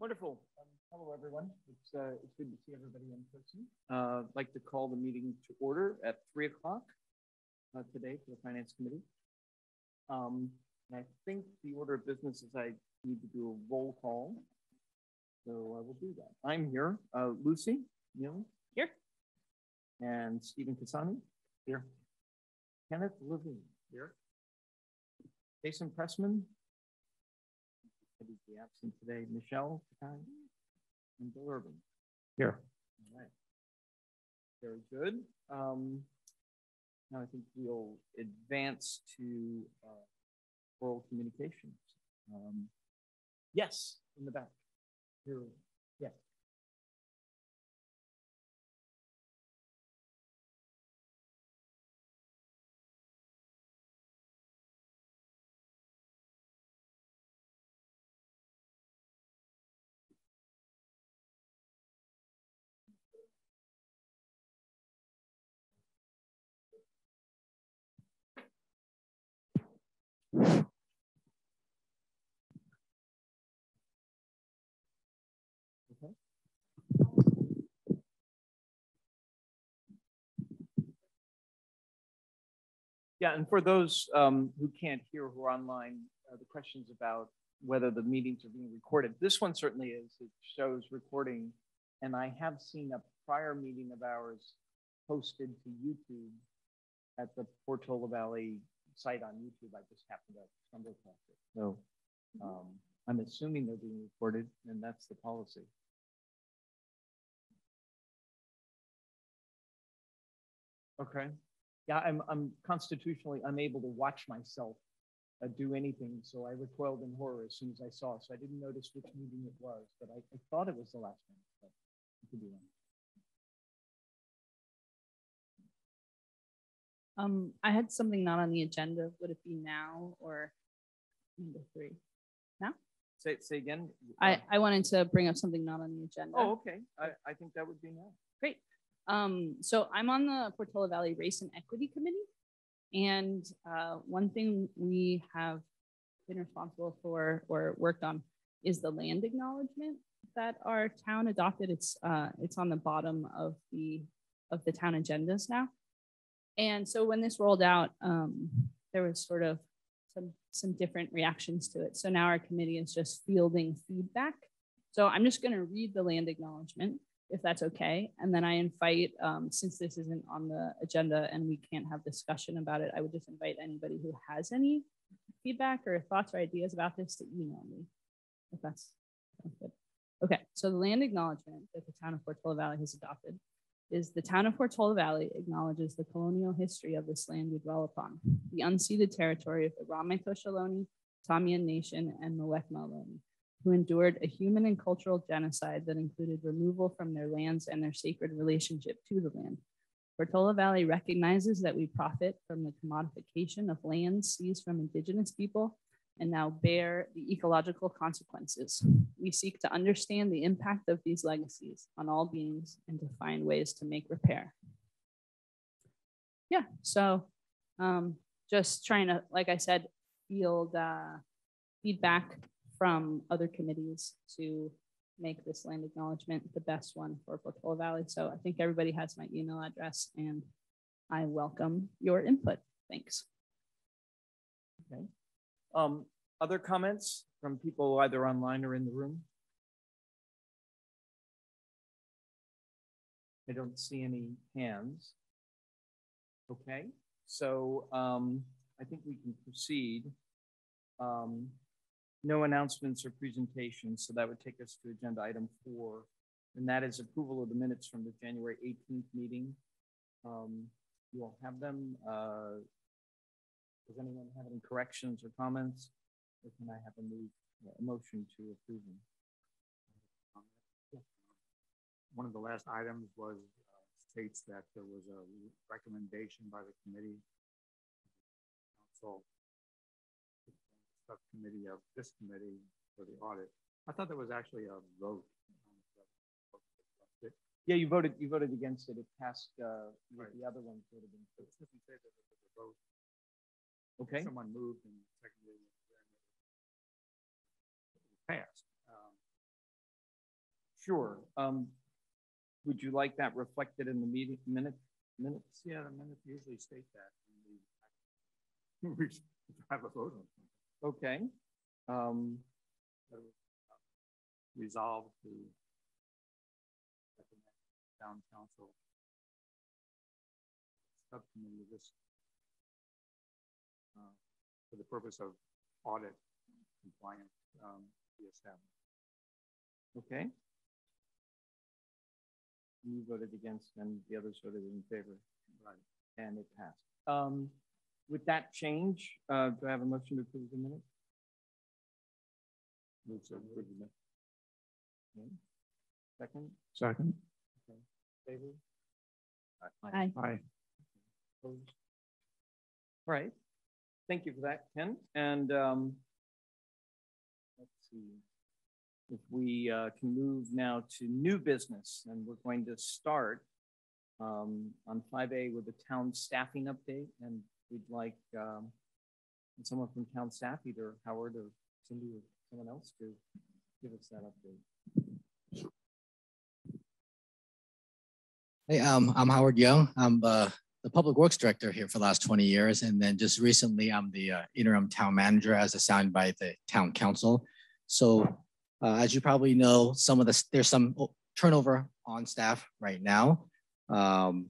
Wonderful. Um, hello, everyone. It's, uh, it's good to see everybody in person. Uh, I'd like to call the meeting to order at three o'clock uh, today for the Finance Committee. Um, I think the order of business is I need to do a roll call. So I will do that. I'm here. Uh, Lucy Neal here. And Stephen Casani here. Kenneth Levine here. Jason Pressman He's be absent today. Michelle and Bill Urban. Here. All right. Very good. Um, now I think we'll advance to uh, oral communications. Um, yes, in the back. Here. Yeah, and for those um, who can't hear who are online, uh, the questions about whether the meetings are being recorded. This one certainly is. It shows recording, and I have seen a prior meeting of ours posted to YouTube at the Portola Valley site on YouTube. I just happened to stumble across it. So um, I'm assuming they're being recorded, and that's the policy. Okay yeah, I'm, I'm constitutionally unable to watch myself uh, do anything. So I recoiled in horror as soon as I saw. So I didn't notice which meeting it was, but I, I thought it was the last one, but it could be wrong. Um, I had something not on the agenda. Would it be now or number three? Now? Say, say again. I, uh, I wanted to bring up something not on the agenda. Oh, okay. I, I think that would be now. Great. Um, so I'm on the Portola Valley Race and Equity Committee. And uh, one thing we have been responsible for or worked on is the land acknowledgement that our town adopted. It's uh, it's on the bottom of the of the town agendas now. And so when this rolled out, um, there was sort of some some different reactions to it. So now our committee is just fielding feedback. So I'm just going to read the land acknowledgement if that's okay. And then I invite, um, since this isn't on the agenda and we can't have discussion about it, I would just invite anybody who has any feedback or thoughts or ideas about this to email me, if that's good. Okay, so the land acknowledgement that the town of Portola Valley has adopted is the town of Portola Valley acknowledges the colonial history of this land we dwell upon, the unceded territory of the Ramaytush Ohlone, Tamien Nation, and Muwekma Ohlone, who endured a human and cultural genocide that included removal from their lands and their sacred relationship to the land. Portola Valley recognizes that we profit from the commodification of lands seized from indigenous people and now bear the ecological consequences. We seek to understand the impact of these legacies on all beings and to find ways to make repair. Yeah, so um, just trying to, like I said, field uh, feedback from other committees to make this land acknowledgement the best one for Portola Valley. So I think everybody has my email address and I welcome your input. Thanks. Okay. Um, other comments from people either online or in the room? I don't see any hands. Okay, so um, I think we can proceed. Um, no announcements or presentations, so that would take us to agenda item four, and that is approval of the minutes from the January 18th meeting. Um, you all have them. Uh, does anyone have any corrections or comments? Or can I have a move, a motion to approve them? One of the last items was uh, states that there was a recommendation by the committee council subcommittee of this committee for the audit. I thought there was actually a vote. Yeah, you voted. You voted against it. It passed. Uh, right. The other ones would have been. Okay. Someone moved and it passed. Um, Sure. Um, would you like that reflected in the meeting minute minutes? Yeah, the minutes usually state that. We have a vote on Okay. Um, Resolved to recommend town council subcommittee this uh, for the purpose of audit compliance um, be established. okay. You voted against and the others voted in favor. Right. And it passed. Um, with that change, uh, do I have a motion to approve the minutes? Move to approve the minutes. Okay. Second, Second. favor? Aye. Aye. Opposed? All right. Thank you for that, Ken. And um, let's see if we uh, can move now to new business, and we're going to start um, on 5A with the town staffing update, and we'd like um, someone from town staff, either Howard or Cindy or someone else, to give us that update. Hey, um, I'm Howard Young. I'm uh, the Public Works Director here for the last 20 years. And then just recently, I'm the uh, interim town manager as assigned by the town council. So uh, as you probably know, some of the, there's some turnover on staff right now. Um,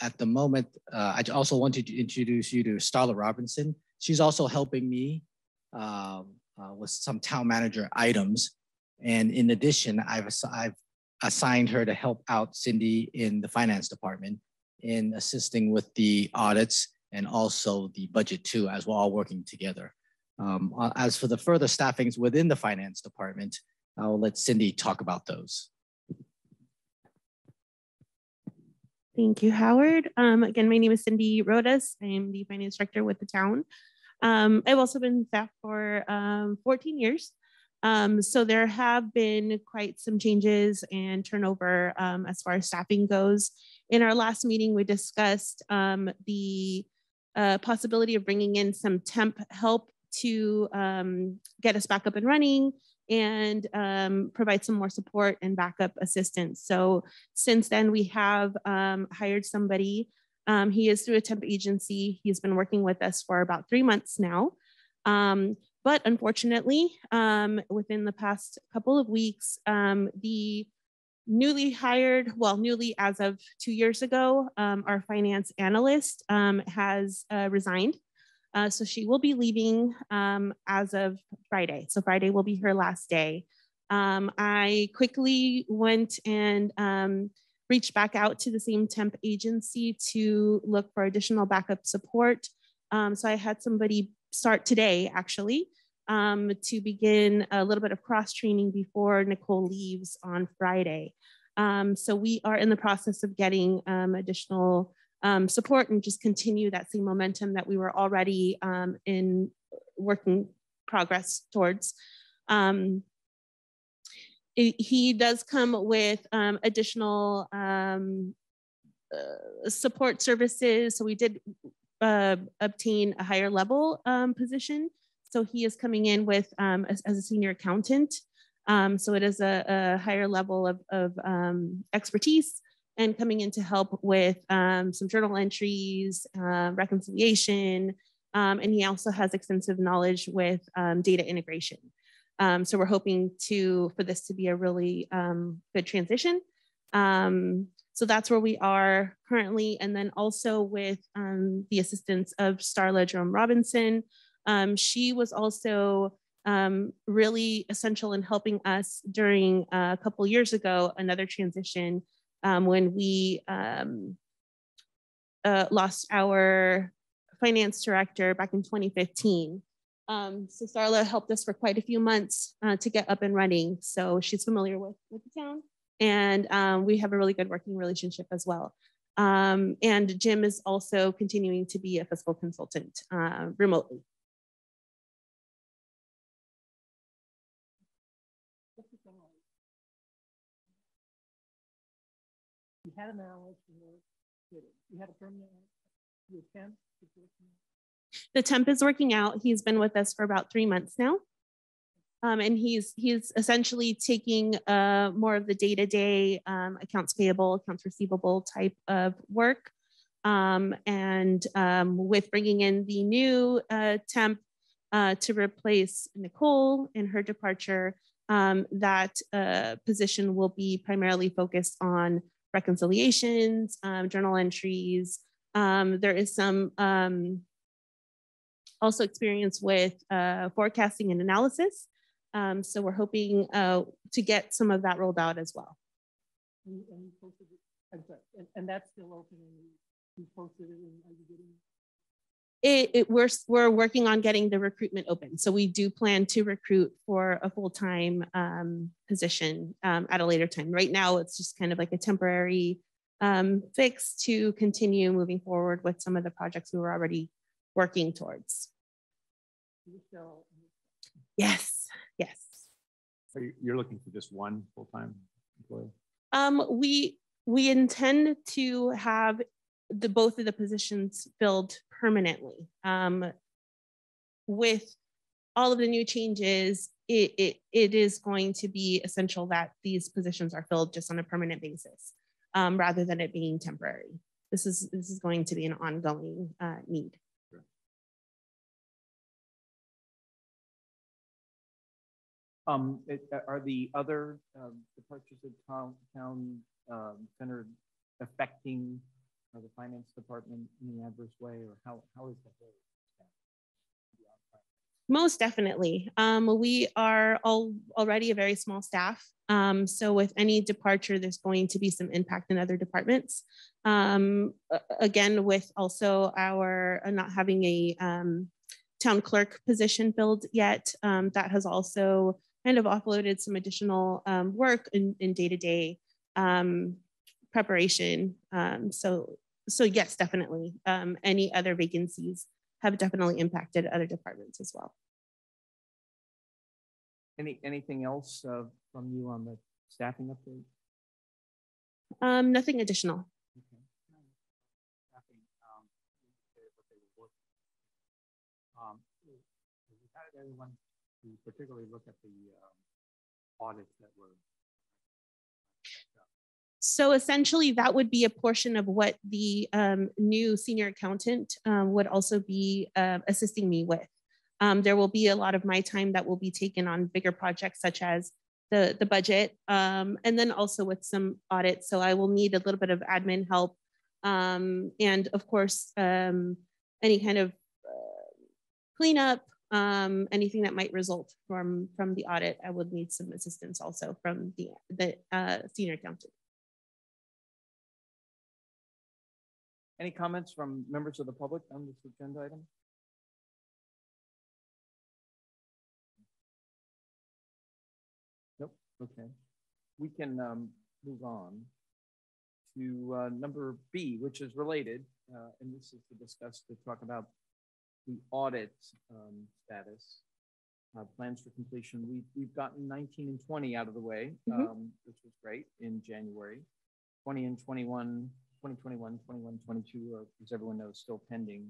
at the moment, uh, I also wanted to introduce you to Starla Robinson. She's also helping me um, uh, with some town manager items. And in addition, I've, I've assigned her to help out Cindy in the finance department in assisting with the audits and also the budget too, as we're all working together. Um, uh, as for the further staffings within the finance department, I'll let Cindy talk about those. Thank you, Howard. Um, again, my name is Cindy Rodas. I am the finance director with the town. Um, I've also been staff for um, 14 years. Um, so there have been quite some changes and turnover um, as far as staffing goes. In our last meeting, we discussed um, the uh, possibility of bringing in some temp help to um, get us back up and running and um, provide some more support and backup assistance. So since then, we have um, hired somebody. Um, he is through a temp agency. He's been working with us for about three months now. Um, but unfortunately, within the past couple of weeks, the newly hired, well, newly as of two years ago, um, our finance analyst um, has uh, resigned. Uh, so she will be leaving um, as of Friday. So Friday will be her last day. Um, I quickly went and um, reached back out to the same temp agency to look for additional backup support. Um, so I had somebody start today, actually, um, to begin a little bit of cross training before Nicole leaves on Friday. Um, so we are in the process of getting additional um, support and just continue that same momentum that we were already um, in working progress towards. Um, he does come with um, additional um, uh, support services. So we did uh, obtain a higher level um, position. So he is coming in with as, as, a senior accountant. so it is a, a higher level of, of expertise and coming in to help with um, some journal entries, uh, reconciliation, um, and he also has extensive knowledge with um, data integration. Um, so we're hoping to for this to be a really um, good transition. Um, so that's where we are currently, and then also with the assistance of Starla Jerome Robinson. She was also really essential in helping us during uh, a couple years ago, another transition um, when we um, uh, lost our finance director back in 2015. Um, so Starla helped us for quite a few months uh, to get up and running. So she's familiar with, with the town and um, we have a really good working relationship as well. Um, and Jim is also continuing to be a fiscal consultant uh, remotely. Had an you had a permanent, you temp. The temp is working out. He's been with us for about three months now. Um, and he's he's essentially taking uh, more of the day-to-day um, accounts payable, accounts receivable type of work. Um, and um, with bringing in the new uh, temp uh, to replace Nicole in her departure, um, that uh, position will be primarily focused on reconciliations, um, journal entries. there is some also experience with uh, forecasting and analysis. Um, so we're hoping uh, to get some of that rolled out as well. And, and, and, and that's still open and you posted it and are you getting it, it, we're we're working on getting the recruitment open. So we do plan to recruit for a full time um, position um, at a later time. Right now, it's just kind of like a temporary um, fix to continue moving forward with some of the projects we were already working towards. Yes, yes. So you're looking for just one full-time employee? Um, we we intend to have the both of the positions filled permanently. Um, with all of the new changes, it, it, it is going to be essential that these positions are filled just on a permanent basis, um, rather than it being temporary. This is this is going to be an ongoing uh, need. Um, it, uh, are the other um, departures of town, town um, center affecting uh, the finance department in an adverse way, or how, how is the whole most definitely. Um, we are all already a very small staff. Um, so with any departure, there's going to be some impact in other departments. Um, again, with also our uh, not having a um, town clerk position filled yet, um, that has also kind of offloaded some additional um, work in, in day-to-day um, preparation. Um, so, so yes, definitely. Um, any other vacancies have definitely impacted other departments as well. Any anything else uh, from you on the staffing update? Um, nothing additional. Okay. Um, how did everyone to particularly look at the um, audits that were so essentially, that would be a portion of what the um, new senior accountant um, would also be uh, assisting me with. Um, there will be a lot of my time that will be taken on bigger projects such as the, the budget um, and then also with some audits. So I will need a little bit of admin help um, and of course, um, any kind of uh, cleanup, anything that might result from from the audit, I would need some assistance also from the the uh, senior accountant. Any comments from members of the public on this agenda item? Nope. Okay. We can um, move on to uh, number B, which is related, uh, and this is to discuss to talk about the audit um, status, uh, plans for completion. We, we've gotten 19 and 20 out of the way, mm -hmm. um, which was great in January. 20 and 21, 2021, 21, 22 are, as everyone knows, still pending.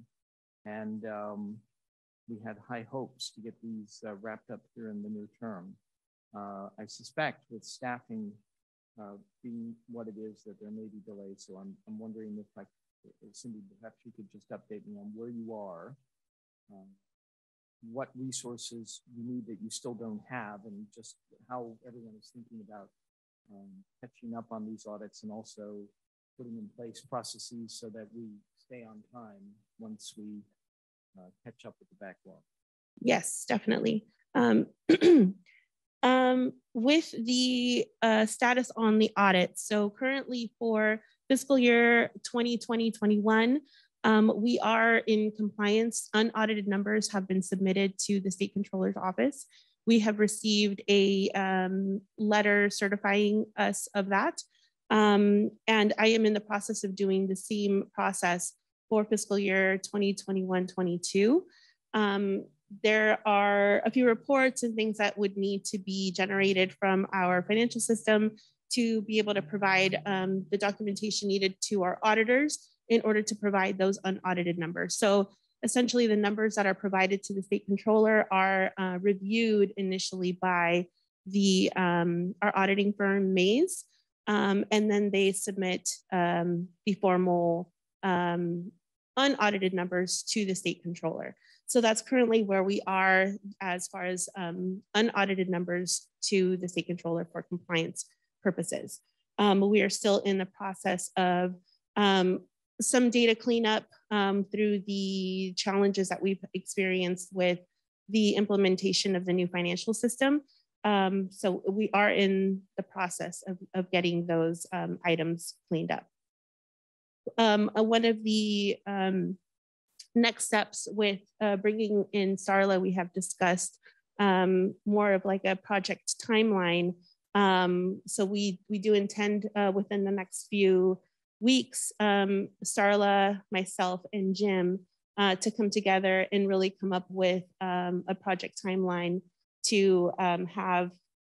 And um, we had high hopes to get these uh, wrapped up here in the near term. Uh, I suspect with staffing uh, being what it is that there may be delays. So I'm, I'm wondering if I, Cindy, perhaps you could just update me on where you are um, what resources you need that you still don't have, and just how everyone is thinking about um, catching up on these audits and also putting in place processes so that we stay on time once we uh, catch up with the backlog. Yes, definitely. Um, um, with the uh, status on the audit, so currently for fiscal year 2020-21, um, we are in compliance. Unaudited numbers have been submitted to the state controller's office. We have received a um, letter certifying us of that. Um, and I am in the process of doing the same process for fiscal year 2021-22. Um, there are a few reports and things that would need to be generated from our financial system to be able to provide um, the documentation needed to our auditors in order to provide those unaudited numbers. So essentially the numbers that are provided to the state controller are uh, reviewed initially by the um, our auditing firm Maze, um, and then they submit um, the formal um, unaudited numbers to the state controller. So that's currently where we are as far as um, unaudited numbers to the state controller for compliance purposes. Um, we are still in the process of um, some data cleanup through the challenges that we've experienced with the implementation of the new financial system. Um, so we are in the process of, of getting those um, items cleaned up. Um, uh, one of the um, next steps with uh, bringing in Starla, we have discussed um, more of like a project timeline. Um, so we, we do intend uh, within the next few weeks, Starla, myself, and Jim uh, to come together and really come up with a project timeline to um, have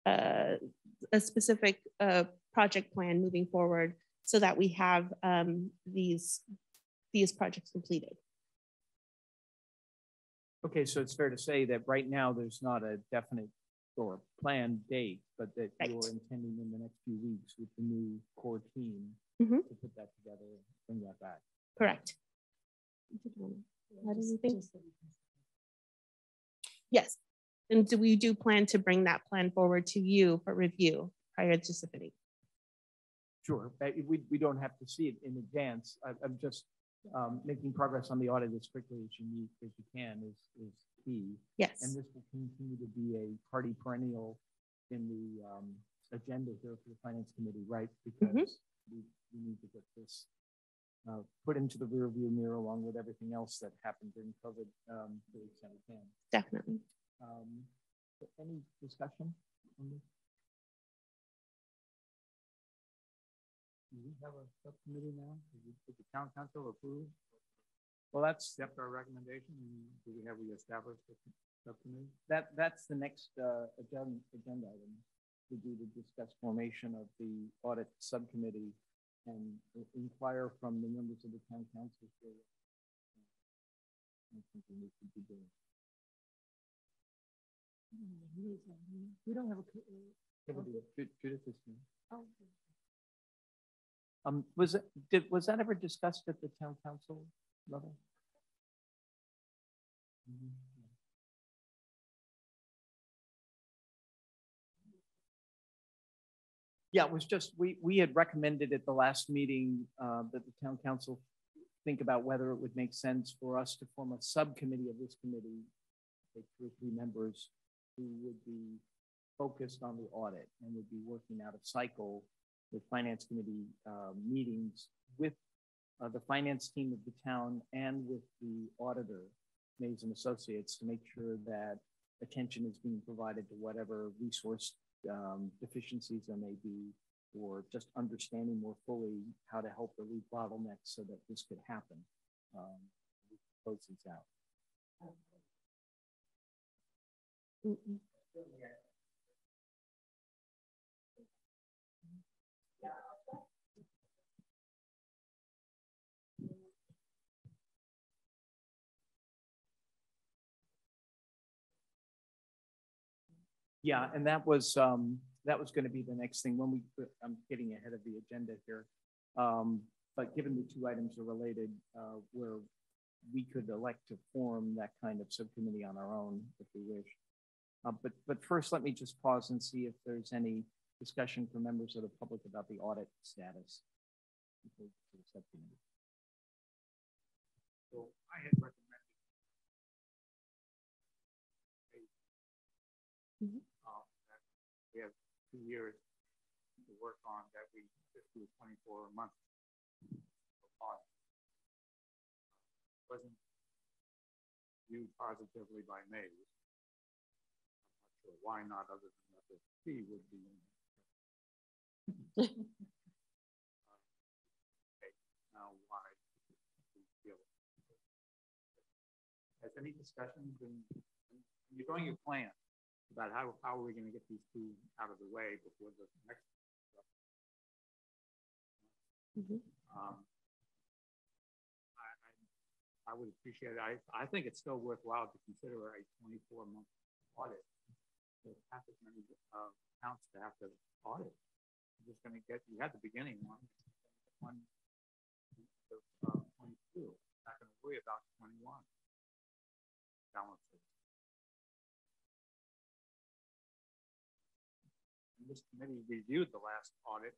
uh, a specific uh, project plan moving forward so that we have um, these, these projects completed. Okay, so it's fair to say that right now there's not a definite or planned date, but that Right. you're intending in the next few weeks with the new core team Mhm. to put that together and bring that back. Correct. Add anything? Yes. And do we do plan to bring that plan forward to you for review prior to submitting? Sure, uh, we, we don't have to see it in advance. I, I'm just um, making progress on the audit as quickly as you need, as you can is, is key. Yes. And this will continue to be a party perennial in the um, agenda here for the finance committee, right? Because we, we need to get this uh, put into the rear view mirror along with everything else that happened during COVID um, to the extent we can. Definitely. Um, any discussion on this? Do we have a subcommittee now? Did we- did the town council approve, Well, that's accept our recommendation? Do we have we established a subcommittee? that that's the next uh, agenda agenda item to do to discuss formation of the audit subcommittee and inquire from the members of the town council uh, something we should be doing. We don't have a. Judith is here. Oh, Um, was it, did, was that ever discussed at the town council level? Yeah, it was just, we, we had recommended at the last meeting, uh, that the town council think about whether it would make sense for us to form a subcommittee of this committee, like two or three members who would be focused on the audit and would be working out of cycle with finance committee uh, meetings with uh, the finance team of the town and with the auditor, Maze and Associates, to make sure that attention is being provided to whatever resource um, deficiencies there may be, or just understanding more fully how to help relieve bottlenecks so that this could happen. Um, close these out. Yeah, and that was, um, that was gonna be the next thing when we, I'm getting ahead of the agenda here. Um, but given the two items are related, uh, where we could elect to form that kind of subcommittee on our own if we wish. Uh, but, but first, let me just pause and see if there's any discussion from members of the public about the audit status. before we go to the subcommittee. So I had recommended. Um, that We have two years to work on that we just do twenty-four months. audit. Wasn't viewed positively by May. I'm sure why not, other than that the fee would be. Okay, Now, why? has any discussion been, you're doing your plan about how, how are we gonna get these two out of the way before the next? Mhm. Um, I, I, I would appreciate it. I, I think it's still worthwhile to consider a 24 month audit. Half as many uh, accounts to have to audit. You're just going to get, you had the beginning one, one uh, 22. Not going to worry about 21 balances. And this committee reviewed the last audit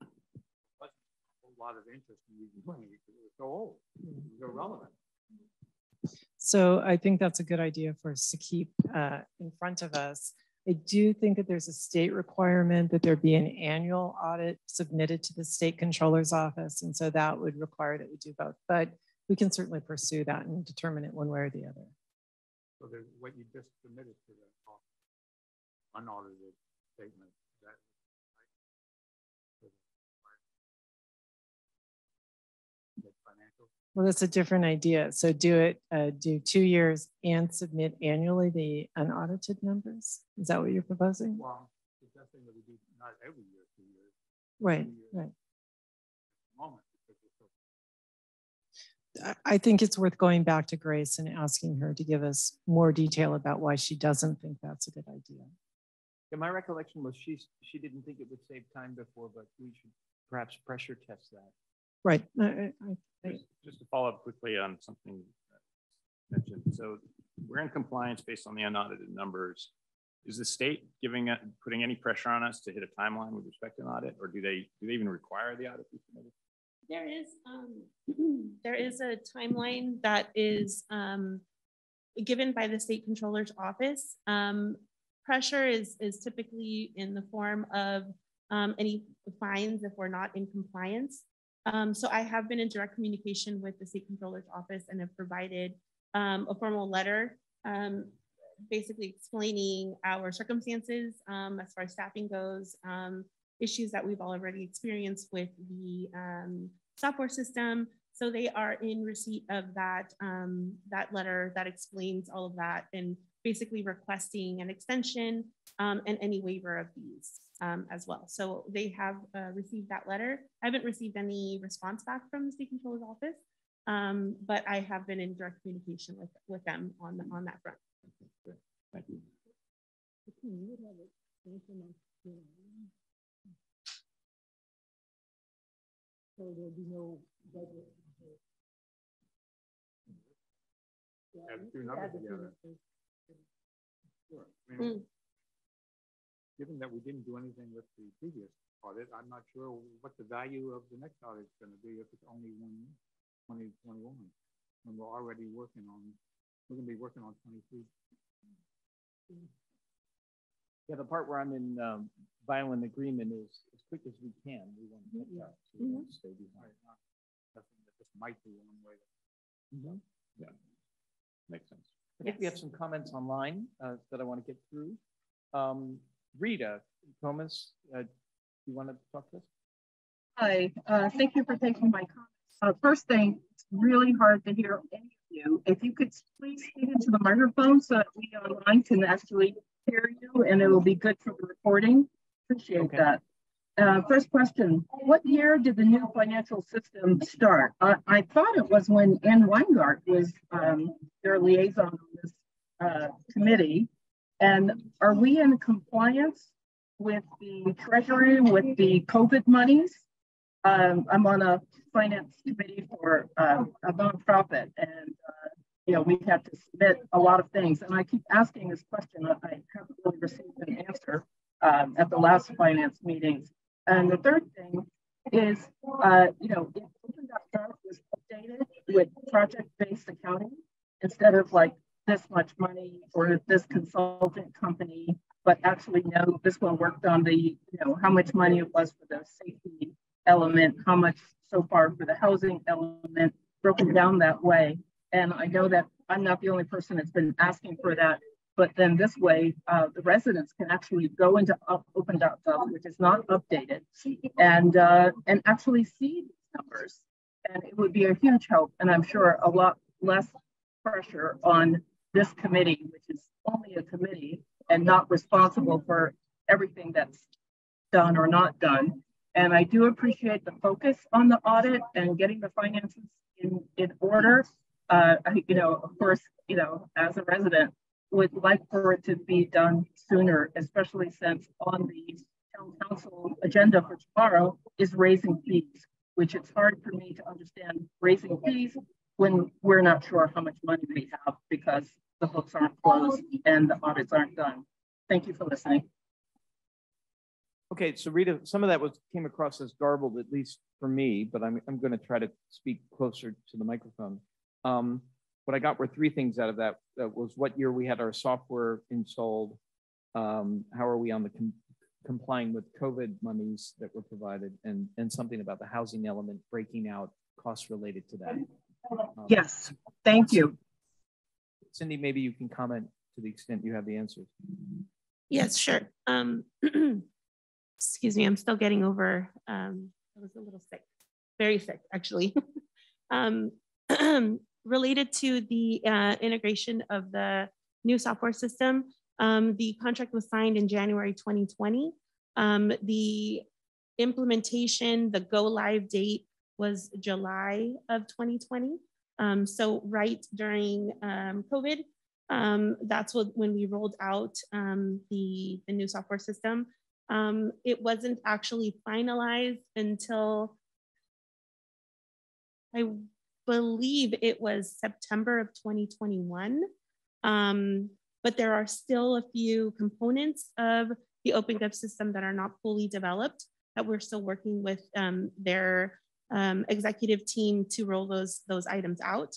There wasn't a lot of interest in reviewing it because it was so old, it was irrelevant. So I think that's a good idea for us to keep uh, in front of us. I do think that there's a state requirement that there be an annual audit submitted to the state controller's office. And so that would require that we do both, but we can certainly pursue that and determine it one way or the other. So what you just submitted to the unaudited statement, that Well, that's a different idea. So do it, uh, do two years and submit annually the unaudited numbers. Is that what you're proposing? Well, suggesting that we do not every year, two years. Right, two years right. Moment, I think it's worth going back to Grace and asking her to give us more detail about why she doesn't think that's a good idea. Yeah, my recollection was she she didn't think it would save time before, but we should perhaps pressure test that. Right. I, I, just, just to follow up quickly on something mentioned. So we're in compliance based on the unaudited numbers. Is the state giving it, putting any pressure on us to hit a timeline with respect to an audit, or do they do they even require the audit to be submitted? There is um, there is a timeline that is um, given by the state controller's office. Um, pressure is is typically in the form of um, any fines if we're not in compliance. Um, so I have been in direct communication with the state controller's office and have provided um, a formal letter um, basically explaining our circumstances um, as far as staffing goes, um, issues that we've already experienced with the um, software system. So they are in receipt of that, that letter that explains all of that and basically requesting an extension and any waiver of fees um, as well. So they have uh, received that letter. I haven't received any response back from the state controller's office, um, but I have been in direct communication with, with them on, the, on that front. Thank you. So there'll be no budget. Add the two numbers together. Sure. I mean, Mm given that we didn't do anything with the previous audit, I'm not sure what the value of the next audit is going to be if it's only one 2021 when we're already working on, we're going to be working on 23. Yeah, the part where I'm in um, violent agreement is as quick as we can. We want to catch up. So we mm -hmm. stay behind. Not nothing that this might be one way. Mm -hmm. Yeah, makes sense. I think yes. we have some comments online uh, that I want to get through. Um, Rita Thomas, uh, you want to talk to us? Hi, uh, thank you for taking my comments. Uh, first thing, it's really hard to hear any of you. If you could please speak into the microphone so that we online can actually hear you and it will be good for the recording. Appreciate okay. that. Uh, first question, what year did the new financial system start? Uh, I thought it was when Ann Wengert was um, their liaison on this uh, committee. And are we in compliance with the Treasury with the COVID monies? Um, I'm on a finance committee for uh, a nonprofit, and uh, you know we have to submit a lot of things. And I keep asking this question. I haven't really received an answer um, at the last finance meetings. And the third thing is, uh, you know, if OpenGov was updated with project-based accounting instead of like this much money for this consultant company, but actually know this one worked on the, you know, how much money it was for the safety element, how much so far for the housing element, broken down that way. And I know that I'm not the only person that's been asking for that, but then this way, uh, the residents can actually go into OpenGov, which is not updated, and uh, and actually see these numbers. And it would be a huge help, and I'm sure a lot less pressure on this committee, which is only a committee and not responsible for everything that's done or not done. And I do appreciate the focus on the audit and getting the finances in, in order. uh, I, you know, of course, you know, as a resident, would like for it to be done sooner, especially since on the town council agenda for tomorrow is raising fees, which it's hard for me to understand raising fees when we're not sure how much money we have because the books aren't closed and the audits aren't done. Thank you for listening. Okay, so Rita, some of that was came across as garbled, at least for me, but I'm, I'm going to try to speak closer to the microphone. Um, what I got were three things out of that. That was what year we had our software installed, um, how are we on the com complying with COVID monies that were provided, and, and something about the housing element breaking out costs related to that. Um, yes, thank you. Cindy, maybe you can comment to the extent you have the answers. Yes, sure. Um, excuse me, I'm still getting over, um, I was a little sick, very sick actually. um, related to the uh, integration of the new software system, um, the contract was signed in January 2020. Um, the implementation, the go live date was July of 2020. Um, so right during um, COVID, um, that's what, when we rolled out um, the, the new software system. Um, it wasn't actually finalized until I believe it was September of 2021. Um, but there are still a few components of the OpenGov system that are not fully developed that we're still working with their um, executive team to roll those, those items out.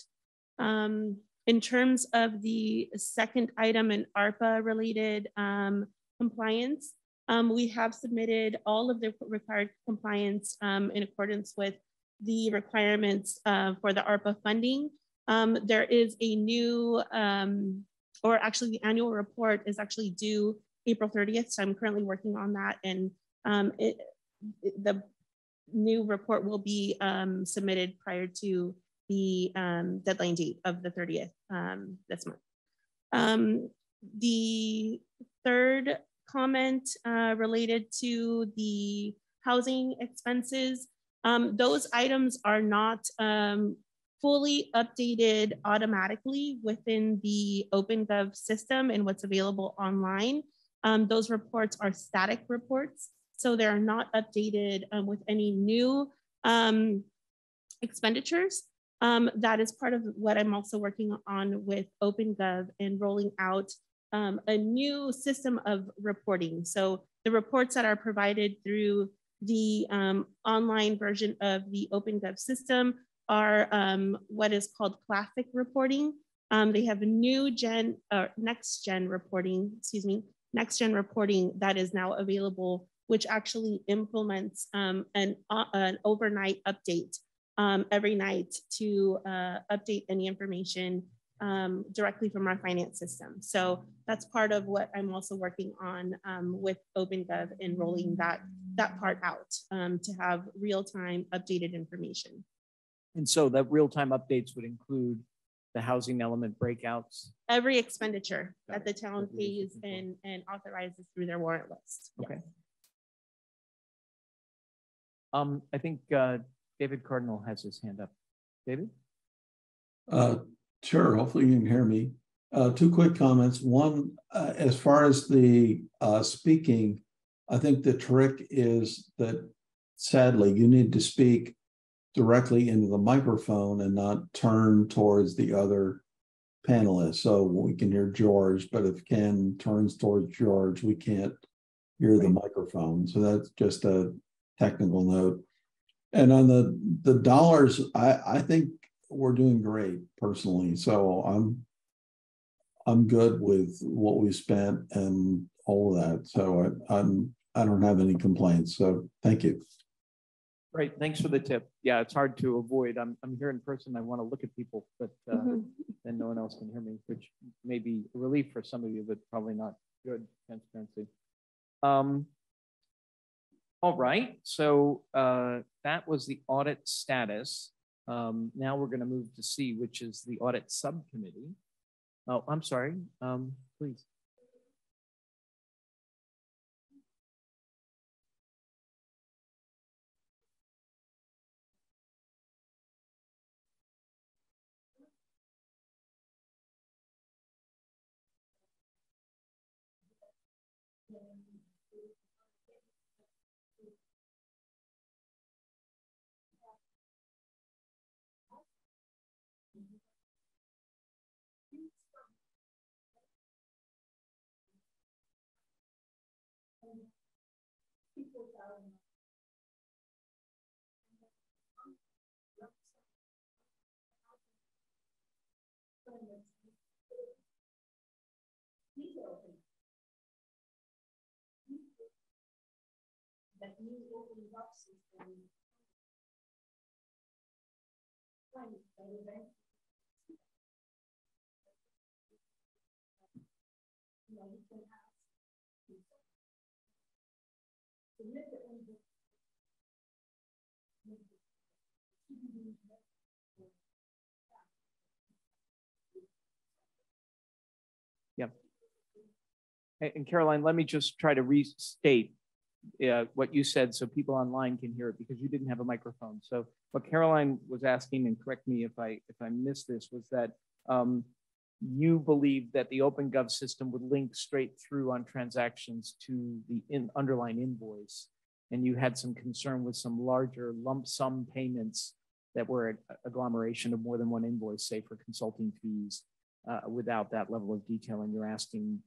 Um, in terms of the second item in ARPA related um, compliance, um, we have submitted all of the required compliance um, in accordance with the requirements uh, for the ARPA funding. Um, there is a new, um, or actually the annual report is actually due April 30th. So I'm currently working on that and um, it, the new report will be um, submitted prior to the um, deadline date of the 30th um, this month. the third comment uh, related to the housing expenses um, those items are not um, fully updated automatically within the OpenGov system and what's available online. Um, those reports are static reports, so they're not updated um, with any new um, expenditures. Um, that is part of what I'm also working on with OpenGov and rolling out a new system of reporting. So the reports that are provided through the um, online version of the OpenGov system are um, what is called classic reporting. Um, they have new gen, uh, next gen reporting, excuse me, next gen reporting that is now available, which actually implements um, an, uh, an overnight update um, every night to uh, update any information um, directly from our finance system. So that's part of what I'm also working on um, with OpenGov and rolling that, that part out um, to have real-time updated information. And so that real-time updates would include the housing element breakouts? Every expenditure Got that it. the town pays and, and authorizes through their warrant list. Okay. Yes. Um, I think uh, David Cardinal has his hand up. David? Uh, Sure. Hopefully you can hear me. Uh, two quick comments. One, uh, as far as the uh, speaking, I think the trick is that sadly you need to speak directly into the microphone and not turn towards the other panelists. So we can hear George, but if Ken turns towards George, we can't hear the microphone. So that's just a technical note. And on the the dollars, I, I think we're doing great personally. So I'm I'm good with what we spent and all of that. So I, I'm I don't have any complaints. So thank you. Great, thanks for the tip. Yeah, it's hard to avoid. I'm I'm here in person. I want to look at people, but uh, mm -hmm. then no one else can hear me, which may be a relief for some of you, but probably not good transparency. Um, all right, so uh, that was the audit status. Um, now we're going to move to C, which is the audit subcommittee. Oh, I'm sorry. Um, please. New open up system. And Caroline, let me just try to restate uh, what you said so people online can hear it because you didn't have a microphone. So what Caroline was asking, and correct me if I if I missed this, was that um, you believe that the OpenGov system would link straight through on transactions to the in, underlying invoice, and you had some concern with some larger lump sum payments that were an agglomeration of more than one invoice, say for consulting fees, uh, without that level of detail, and you're asking,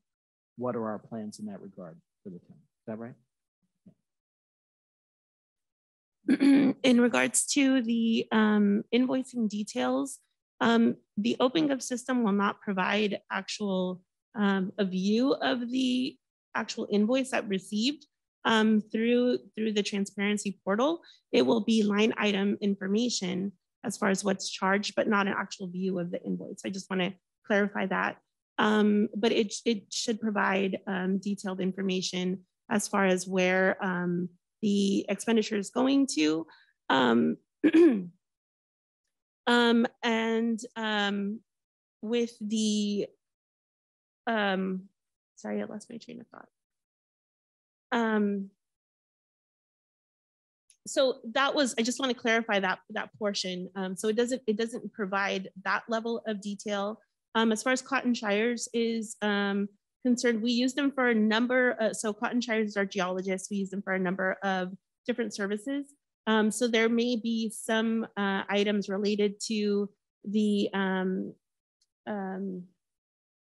what are our plans in that regard for the town? Is that right? in regards to the um, invoicing details, um, the OpenGov system will not provide actual um, a view of the actual invoice that received um, through through the transparency portal. It will be line item information as far as what's charged, but not an actual view of the invoice. I just want to clarify that. Um, but it, it should provide um, detailed information as far as where the expenditure is going to. Um, um, and um, with the, um, sorry, I lost my train of thought. Um, so that was, I just want to clarify that, that portion. Um, so it doesn't, it doesn't provide that level of detail. Um, as far as Cotton Shires is um, concerned, we use them for a number, uh, so Cotton Shires is our geologist, we use them for a number of different services. Um, so there may be some uh, items related to the, um, um,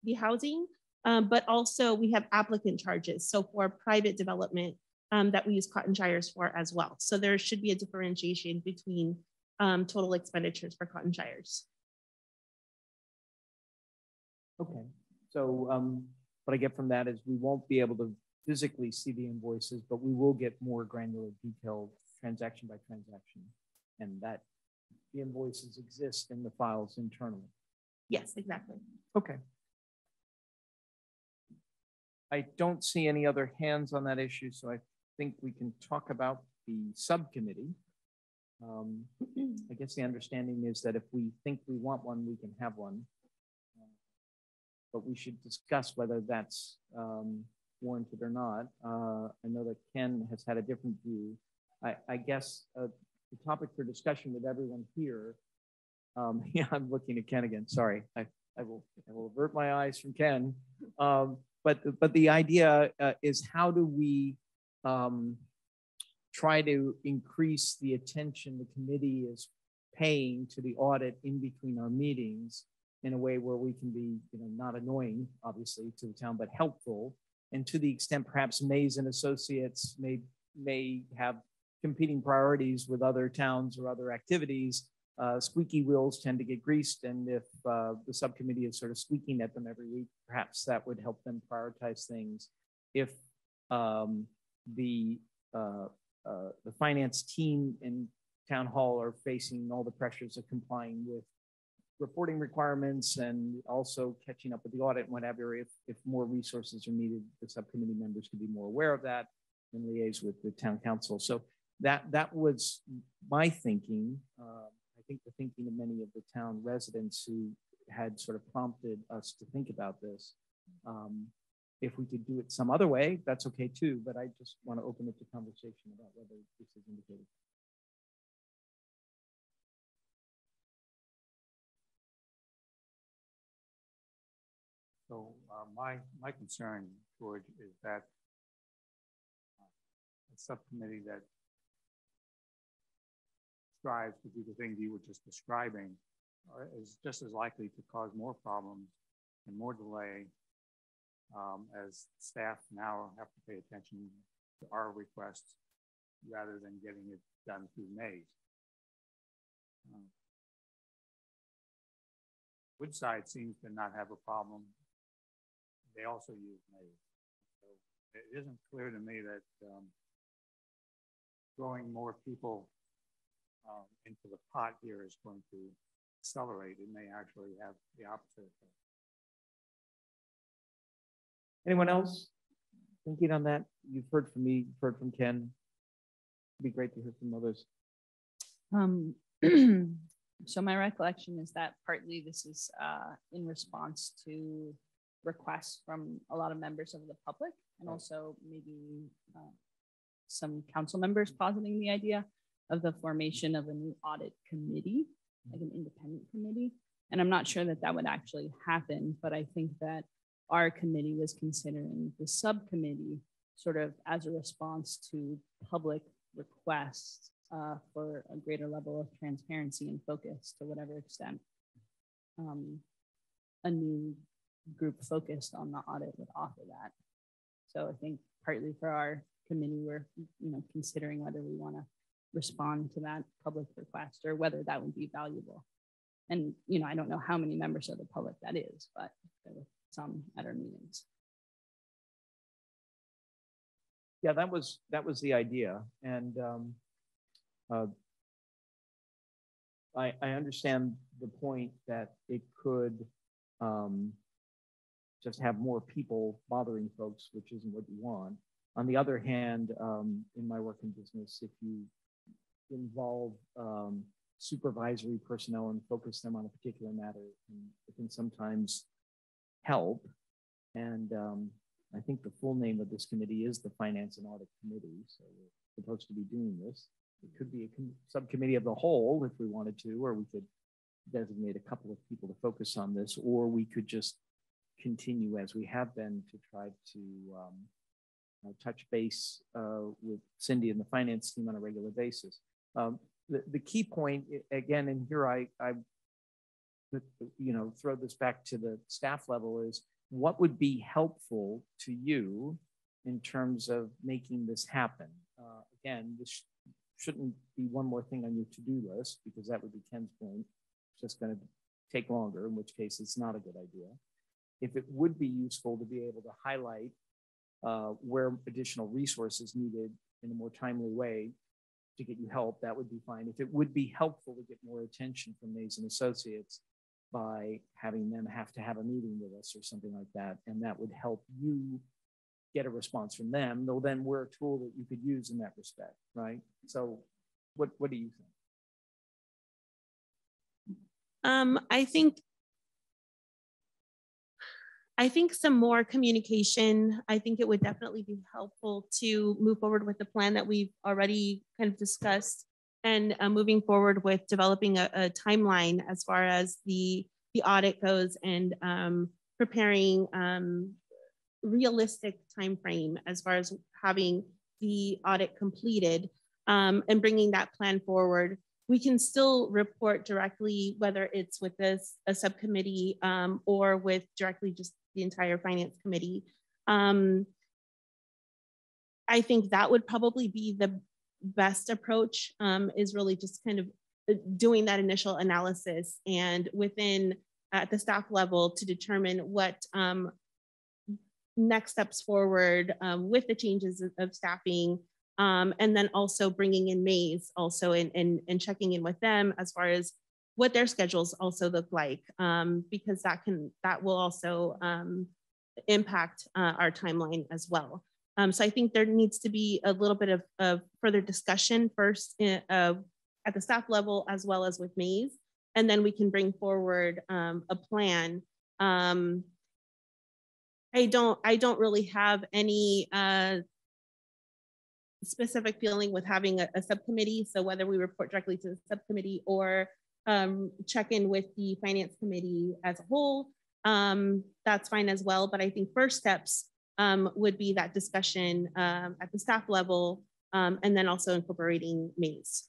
the housing, um, but also we have applicant charges. So for private development um, that we use Cotton Shires for as well. So there should be a differentiation between um, total expenditures for Cotton Shires. Okay, so um, what I get from that is we won't be able to physically see the invoices, but we will get more granular detail transaction by transaction. And that the invoices exist in the files internally. Yes, exactly. Okay. I don't see any other hands on that issue, so I think we can talk about the subcommittee. Um, I guess the understanding is that if we think we want one, we can have one. But we should discuss whether that's um, warranted or not. Uh, I know that Ken has had a different view. I, I guess uh, the topic for discussion with everyone here, um, yeah, I'm looking at Ken again, sorry. I, I, will, I will avert my eyes from Ken. Um, but, but the idea uh, is how do we um, try to increase the attention the committee is paying to the audit in between our meetings in a way where we can be, you know, not annoying, obviously, to the town, but helpful and to the extent perhaps Maze and Associates may may have competing priorities with other towns or other activities, uh, squeaky wheels tend to get greased. And if uh, the subcommittee is sort of squeaking at them every week, perhaps that would help them prioritize things. If um, the uh, uh the finance team in town hall are facing all the pressures of complying with reporting requirements and also catching up with the audit and whatever. If, if more resources are needed, the subcommittee members could be more aware of that and liaise with the town council. So that that was my thinking. Uh, I think the thinking of many of the town residents who had sort of prompted us to think about this. Um, if we could do it some other way, that's okay too. But I just want to open it to conversation about whether this is indicated. My my concern, George, is that a subcommittee that strives to do the things you were just describing uh, is just as likely to cause more problems and more delay um, as staff now have to pay attention to our requests rather than getting it done through Maze. Um, Woodside seems to not have a problem. They also use Maze. So it isn't clear to me that um, throwing more people um, into the pot here is going to accelerate. It may actually have the opposite effect. Anyone else thinking on that? You've heard from me, you've heard from Ken. It'd be great to hear from others. Um, so my recollection is that partly this is uh, in response to requests from a lot of members of the public and also maybe uh, some council members positing the idea of the formation of a new audit committee, like an independent committee. And I'm not sure that that would actually happen, but I think that our committee was considering the subcommittee sort of as a response to public requests uh, for a greater level of transparency and focus to whatever extent um, a new group focused on the audit would offer that. So I think partly for our committee, we're you know considering whether we want to respond to that public request or whether that would be valuable. And you know, I don't know how many members of the public that is, but there were some at our meetings. Yeah, that was that was the idea, and um, uh, I, I understand the point that it could um, just have more people bothering folks, which isn't what you want. On the other hand, um, in my work in business, if you involve um, supervisory personnel and focus them on a particular matter, it can sometimes help. And um, I think the full name of this committee is the Finance and Audit Committee. So we're supposed to be doing this. It could be a subcommittee of the whole if we wanted to, or we could designate a couple of people to focus on this, or we could just continue as we have been to try to um, touch base uh, with Cindy and the finance team on a regular basis. Um, the, the key point, again, and here I, I, you know, throw this back to the staff level is what would be helpful to you in terms of making this happen? Uh, again, this shouldn't be one more thing on your to-do list because that would be Ken's point. It's just going to take longer, in which case it's not a good idea. If it would be useful to be able to highlight uh, where additional resources needed in a more timely way to get you help, that would be fine. If it would be helpful to get more attention from Maze and Associates by having them have to have a meeting with us or something like that, and that would help you get a response from them, though then we're a tool that you could use in that respect, right? So what, what do you think? Um, I think I think some more communication, I think it would definitely be helpful to move forward with the plan that we've already kind of discussed and uh, moving forward with developing a, a, timeline as far as the, the audit goes and um, preparing um, realistic time frame as far as having the audit completed um, and bringing that plan forward. We can still report directly, whether it's with this a subcommittee um, or with directly just the entire finance committee. Um, I think that would probably be the best approach um, is really just kind of uh, doing that initial analysis and within at the staff level to determine what um, next steps forward um, with the changes of, staffing um, and then also bringing in Maze also and, and, and checking in with them as far as what their schedules also look like um, because that can that will also um, impact uh, our timeline as well. Um, so I think there needs to be a little bit of, of further discussion first in, uh, at the staff level as well as with Maze, and then we can bring forward um, a plan um, I don't I don't really have any uh, specific feeling with having a, a, subcommittee. So whether we report directly to the subcommittee or um, check in with the finance committee as a whole, um, that's fine as well. But I think first steps um, would be that discussion um, at the staff level um, and then also incorporating Maze.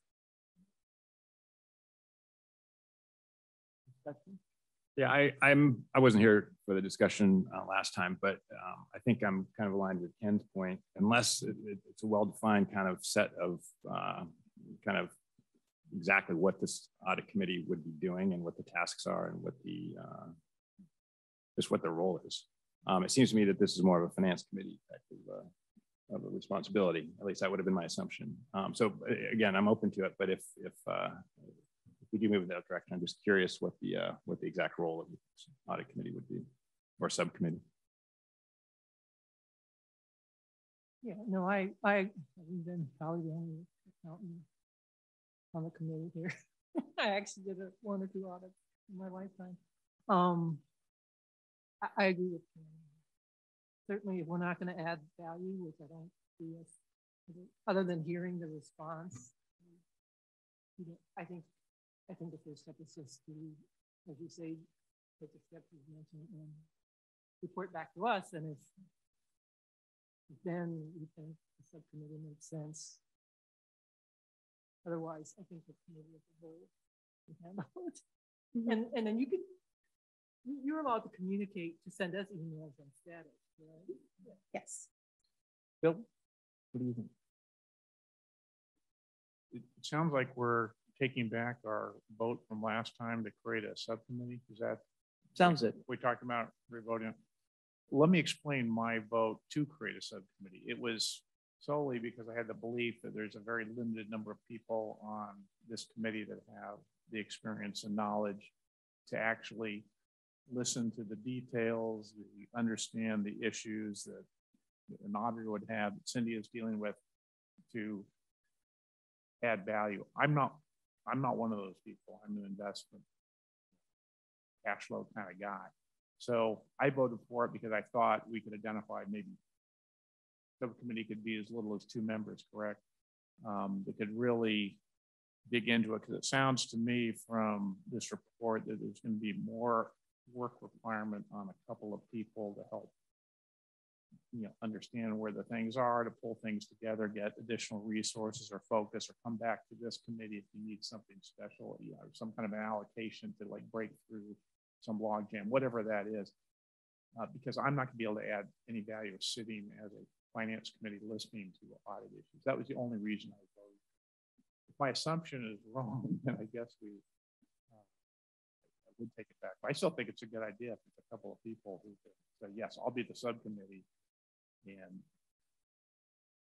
Yeah, I, I'm, I wasn't here for the discussion uh, last time, but um, I think I'm kind of aligned with Ken's point. Unless it, it, it's a well-defined kind of set of uh, kind of exactly what this audit committee would be doing and what the tasks are and what the uh, just what their role is. Um, it seems to me that this is more of a finance committee type of, uh, of a responsibility. At least that would have been my assumption. Um, so again, I'm open to it, but if if uh, if we do move in that direction, I'm just curious what the uh, what the exact role of the audit committee would be or subcommittee. Yeah, no, I, I haven't been probably the only accountant on the committee here. I actually did one or two audits in my lifetime. Um, I, I agree with you. Certainly, if we're not going to add value, which I don't see us, other than hearing the response, I think I think the first step is just to, as you say, take the steps you mentioned and report back to us. And if then we think the subcommittee makes sense. Otherwise, I think the committee as a whole can handle it. Mm -hmm. And and then you can you're allowed to communicate to send us emails on status, right? Yes. Bill, what do you think? It sounds like we're taking back our vote from last time to create a subcommittee? Is that? Sounds it. We talked about revoting. Let me explain my vote to create a subcommittee. It was solely because I had the belief that there's a very limited number of people on this committee that have the experience and knowledge to actually listen to the details, the, understand the issues that an auditor would have that Cindy is dealing with to add value. I'm not I'm not one of those people. I'm an investment cash flow kind of guy. So I voted for it because I thought we could identify maybe subcommittee could be as little as two members, correct? Um, that could really dig into it because it sounds to me from this report that there's going to be more work requirement on a couple of people to help you know, understand where the things are, to pull things together, get additional resources or focus, or come back to this committee if you need something special, you know, some kind of an allocation to like break through some logjam, whatever that is. Uh, because I'm not going to be able to add any value sitting as a finance committee listening to audit issues. That was the only reason I voted. If my assumption is wrong, then I guess we uh, I would take it back. But I still think it's a good idea if it's a couple of people who say, yes, I'll be the subcommittee and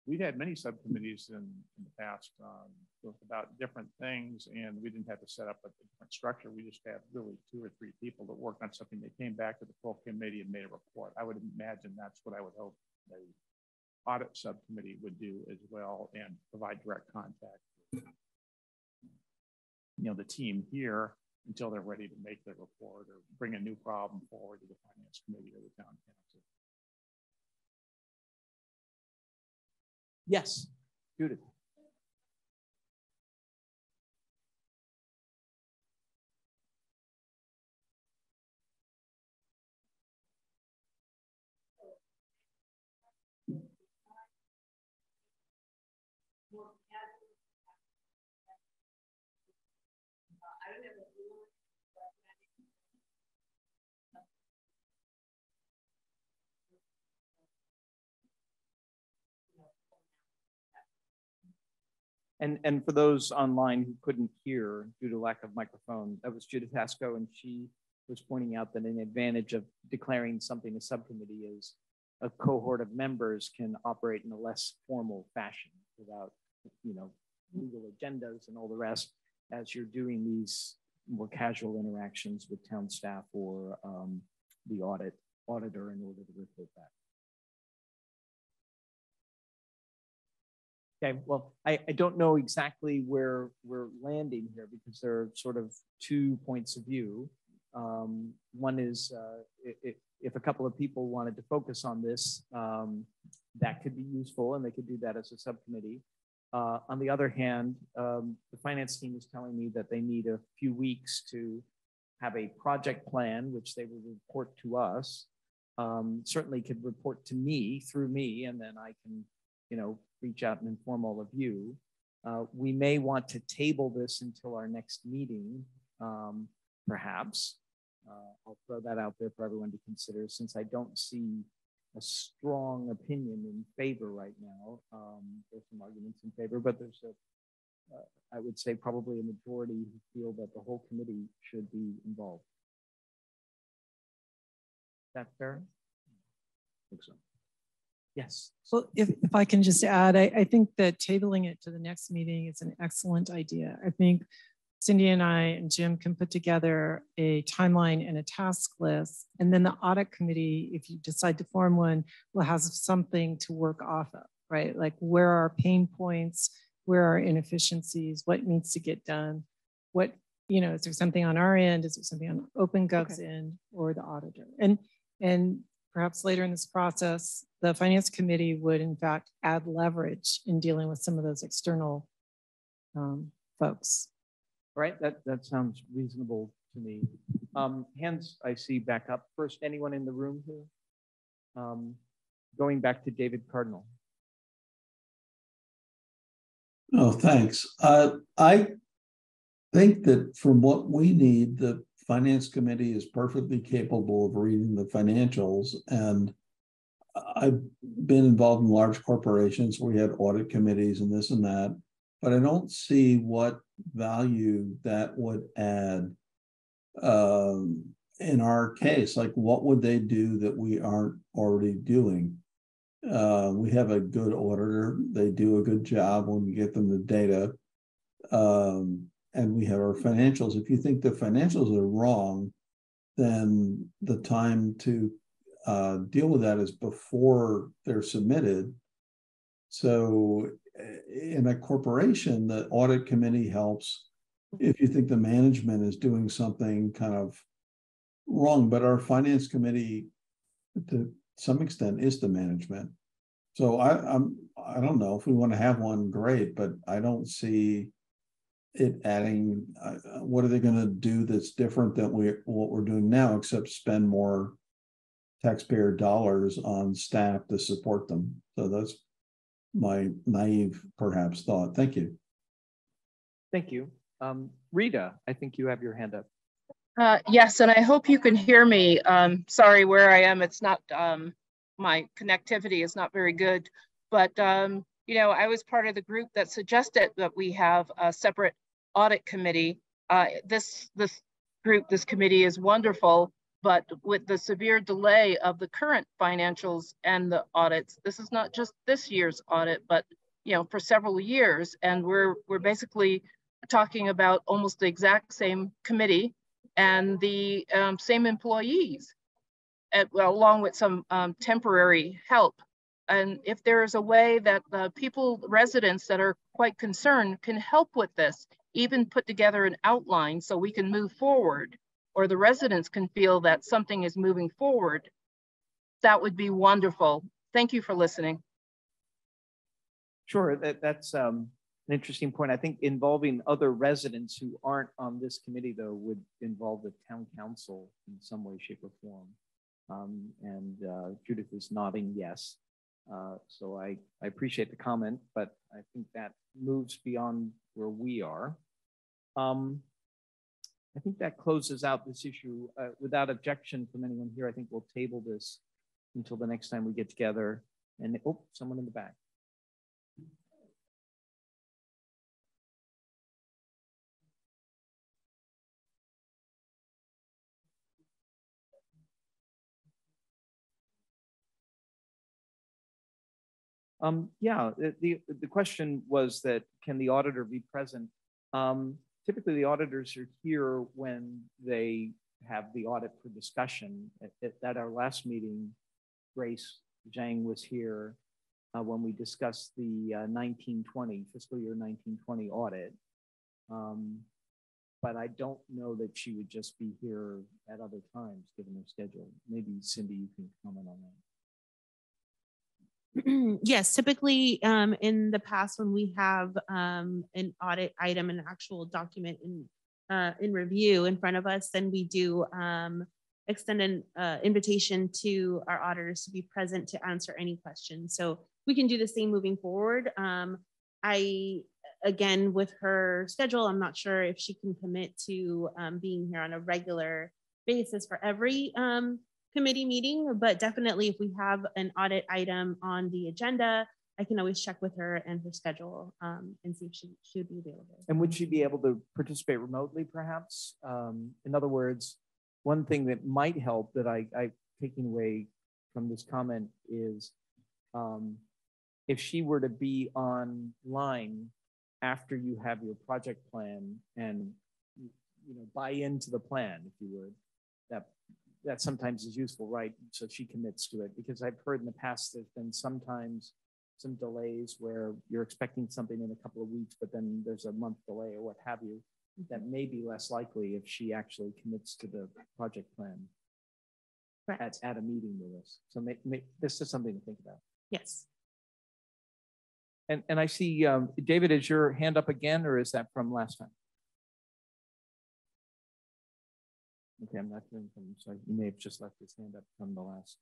we've had many subcommittees in, in the past um, about different things, and we didn't have to set up a different structure. We just had really two or three people that worked on something. They came back to the full committee and made a report. I would imagine that's what I would hope the audit subcommittee would do as well and provide direct contact with, you know, the team here until they're ready to make their report or bring a new problem forward to the finance committee or the town council. Yes, Judith. And, and for those online who couldn't hear due to lack of microphone, that was Judith Hasko, and she was pointing out that an advantage of declaring something a subcommittee is a cohort of members can operate in a less formal fashion without, you know, legal agendas and all the rest as you're doing these more casual interactions with town staff or um, the audit auditor in order to report back. Okay, well, I, I don't know exactly where we're landing here because there are sort of two points of view. Um, one is uh, if, if a couple of people wanted to focus on this, um, that could be useful and they could do that as a subcommittee. Uh, on the other hand, um, the finance team is telling me that they need a few weeks to have a project plan, which they will report to us. Um, certainly could report to me through me, and then I can you know, reach out and inform all of you. Uh, we may want to table this until our next meeting, um, perhaps. Uh, I'll throw that out there for everyone to consider since I don't see a strong opinion in favor right now. Um, there's some arguments in favor, but there's a, uh, I would say probably a majority who feel that the whole committee should be involved. Is that fair? I think so. Yes. Well, if, if I can just add, I, I think that tabling it to the next meeting is an excellent idea. I think Cindy and I and Jim can put together a timeline and a task list. And then the audit committee, if you decide to form one, will have something to work off of, right? Like where are pain points, where are inefficiencies, what needs to get done, what, you know, is there something on our end, is there something on OpenGov's okay. end or the auditor? And, and perhaps later in this process, the finance committee would in fact add leverage in dealing with some of those external um, folks. All right, that, that sounds reasonable to me. Um, hands I see back up. First, anyone in the room here? Um, going back to David Cardinal. Oh, thanks. Uh, I think that from what we need, the finance committee is perfectly capable of reading the financials. And I've been involved in large corporations where we had audit committees and this and that but I don't see what value that would add um, in our case. Like, what would they do that we aren't already doing? Uh, we have a good auditor; they do a good job when we get them the data, um, and we have our financials. If you think the financials are wrong, then the time to uh, deal with that is before they're submitted. So in a corporation, the audit committee helps if you think the management is doing something kind of wrong. But our finance committee, to some extent, is the management. So I, I'm I don't know if we want to have one, great, but I don't see it adding. Uh, what are they going to do that's different than we what we're doing now, except spend more taxpayer dollars on staff to support them? So that's my naive perhaps thought. Thank you. Thank you. Um, Rita, I think you have your hand up. Uh, yes, and I hope you can hear me. Um, sorry, where I am, it's not, um, my connectivity is not very good. But, um, you know, I was part of the group that suggested that we have a separate audit committee. Uh, this, this group, this committee is wonderful but with the severe delay of the current financials and the audits, this is not just this year's audit, but you know, for several years. And we're, we're basically talking about almost the exact same committee and the um, same employees, at, well, along with some um, temporary help. And if there is a way that the people, residents that are quite concerned can help with this, even put together an outline so we can move forward or the residents can feel that something is moving forward, that would be wonderful. Thank you for listening. Sure, that, that's um, an interesting point. I think involving other residents who aren't on this committee, though, would involve the town council in some way, shape, or form. Um, and uh, Judith is nodding yes. Uh, so I, I appreciate the comment, but I think that moves beyond where we are. Um, I think that closes out this issue. Uh, without objection from anyone here, I think we'll table this until the next time we get together. And oh, someone in the back. Um, yeah, the, the question was that can the auditor be present? Um, typically the auditors are here when they have the audit for discussion. At, at, our last meeting, Grace Zhang was here uh, when we discussed the uh, 1920, fiscal year 1920 audit. Um, but I don't know that she would just be here at other times given her schedule. Maybe Cindy, you can comment on that. yes, typically um, in the past when we have um, an audit item, an actual document in uh, in review in front of us, then we do um, extend an uh, invitation to our auditors to be present to answer any questions. So we can do the same moving forward. Um, I, again, with her schedule, I'm not sure if she can commit to um, being here on a regular basis for every um, committee meeting, but definitely if we have an audit item on the agenda, I can always check with her and her schedule um, and see if she, she would be available. And would she be able to participate remotely perhaps? Um, in other words, one thing that might help that I, I taking away from this comment is um, if she were to be online after you have your project plan and you know buy into the plan, if you would, that that sometimes is useful, right? So she commits to it because I've heard in the past there's been sometimes some delays where you're expecting something in a couple of weeks, but then there's a month delay or what have you. That may be less likely if she actually commits to the project plan Right. at, at a meeting with us. So make, make, this is something to think about. Yes. And, and I see, um, David, is your hand up again, or is that from last time? Okay, I'm not hearing from him, so you may have just left his hand up from the last.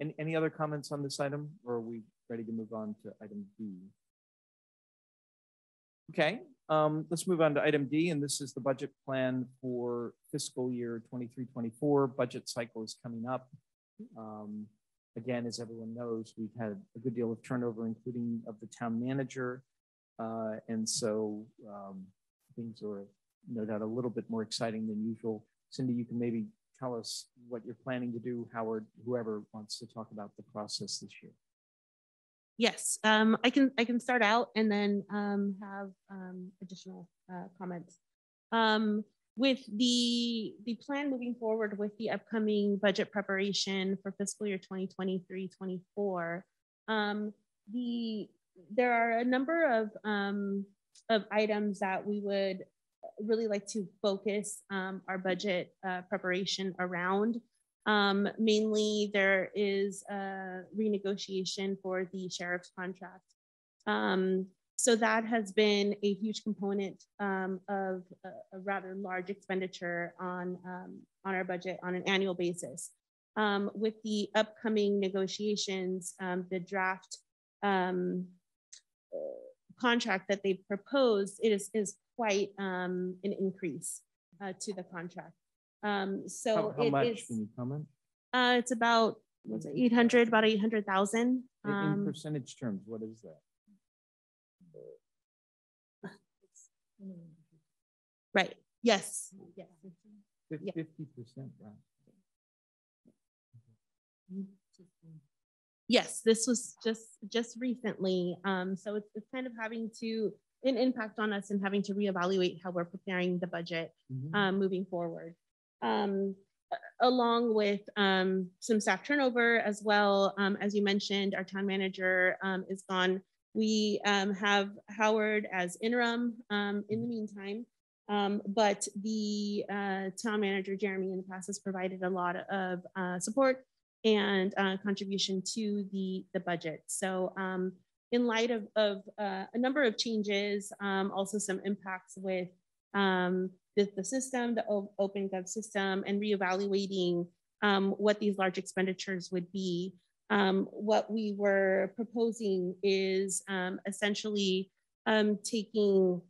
Any, any other comments on this item, or are we ready to move on to item B? Okay, um, let's move on to item D, and this is the budget plan for fiscal year 23-24. Budget cycle is coming up. Um, again, as everyone knows, we've had a good deal of turnover, including of the town manager. Uh, and so um, things are no doubt a little bit more exciting than usual. Cindy, you can maybe tell us what you're planning to do, Howard, whoever wants to talk about the process this year. Yes, um, I can I can start out and then um, have um, additional uh, comments. Um, with the the plan moving forward with the upcoming budget preparation for fiscal year 2023-24, um, the there are a number of um, of items that we would really like to focus um, our budget uh, preparation around. Um, mainly, there is a renegotiation for the sheriff's contract. Um, so that has been a huge component um, of a, a, rather large expenditure on, um, on our budget on an annual basis. Um, with the upcoming negotiations, the draft uh, contract that they've proposed, it is, is quite an increase uh, to the contract. Um, so How, how much, is- can you comment? uh, it's about, what's it, eight hundred, about eight hundred thousand. In- Um, percentage terms, what is that? right, yes, yes. Yeah. Fifty percent, wow. Yes, this was just, just recently. Um, so it's, it's kind of having to, an impact on us and having to reevaluate how we're preparing the budget, Mhm. um, moving forward. Um, along with, um, some staff turnover as well. Um, as you mentioned, our town manager, um, is gone. We, um, have Howard as interim, um, in the meantime. Um, but the, uh, town manager, Jeremy, in the past has provided a lot of, uh, support and uh, contribution to the, the budget. So um, in light of, of uh, a number of changes, um, also some impacts with um, the, the system, the OpenGov system, and reevaluating um, what these large expenditures would be. Um, what we were proposing is um, essentially um, taking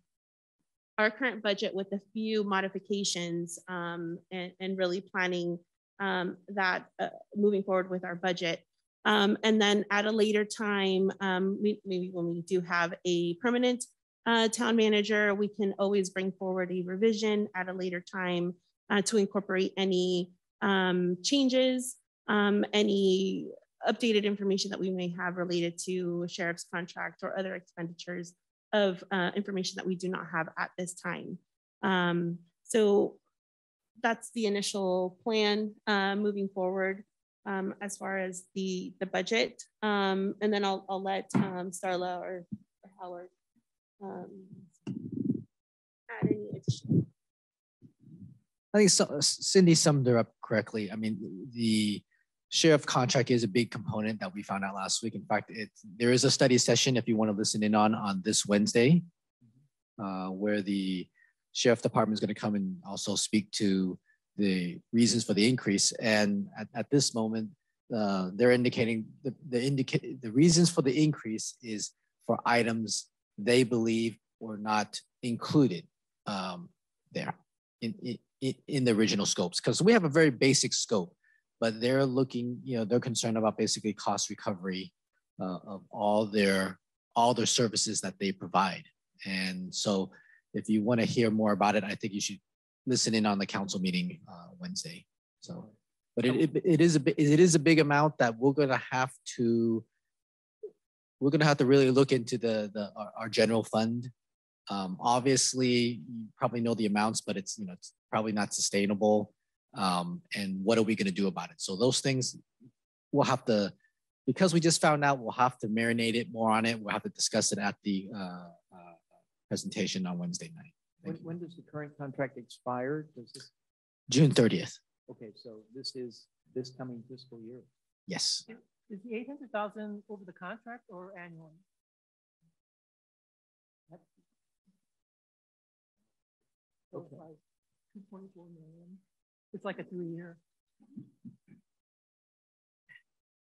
our current budget with a few modifications and, and really planning that uh, moving forward with our budget. Um, and then at a later time, um, we, maybe when we do have a permanent uh, town manager, we can always bring forward a revision at a later time uh, to incorporate any um, changes, um, any updated information that we may have related to sheriff's contract or other expenditures of uh, information that we do not have at this time. Um, so that's the initial plan uh, moving forward um, as far as the the budget. Um, and then I'll, I'll let um, Starla or, or Howard um, add any additional. I think so- Cindy summed her up correctly. I mean, the sheriff contract is a big component that we found out last week. In fact, it, there is a study session if you want to listen in on, on this Wednesday, uh, where the sheriff department is going to come and also speak to the reasons for the increase. And at, at this moment, uh, they're indicating the, the indicate, the reasons for the increase is for items they believe were not included um, there in, in, in the original scopes. Because we have a very basic scope, but they're looking, you know, they're concerned about basically cost recovery uh, of all their all their services that they provide. And so if you want to hear more about it, I think you should listen in on the council meeting uh, Wednesday. So, but it, it, it is a it is a big amount that we're going to have to we're going to have to really look into the the our, our general fund. Um, obviously, you probably know the amounts, but it's you know it's probably not sustainable. Um, and what are we going to do about it? So those things we'll have to because we just found out, we'll have to marinate it more on it. We'll have to discuss it at the uh, uh, presentation on Wednesday night. When, when, does the current contract expire? Does this? June 30th. Okay, so this is this coming fiscal year. Yes. Is the 800,000 over the contract or annually? Okay. Like 2.4 million. It's like a three year.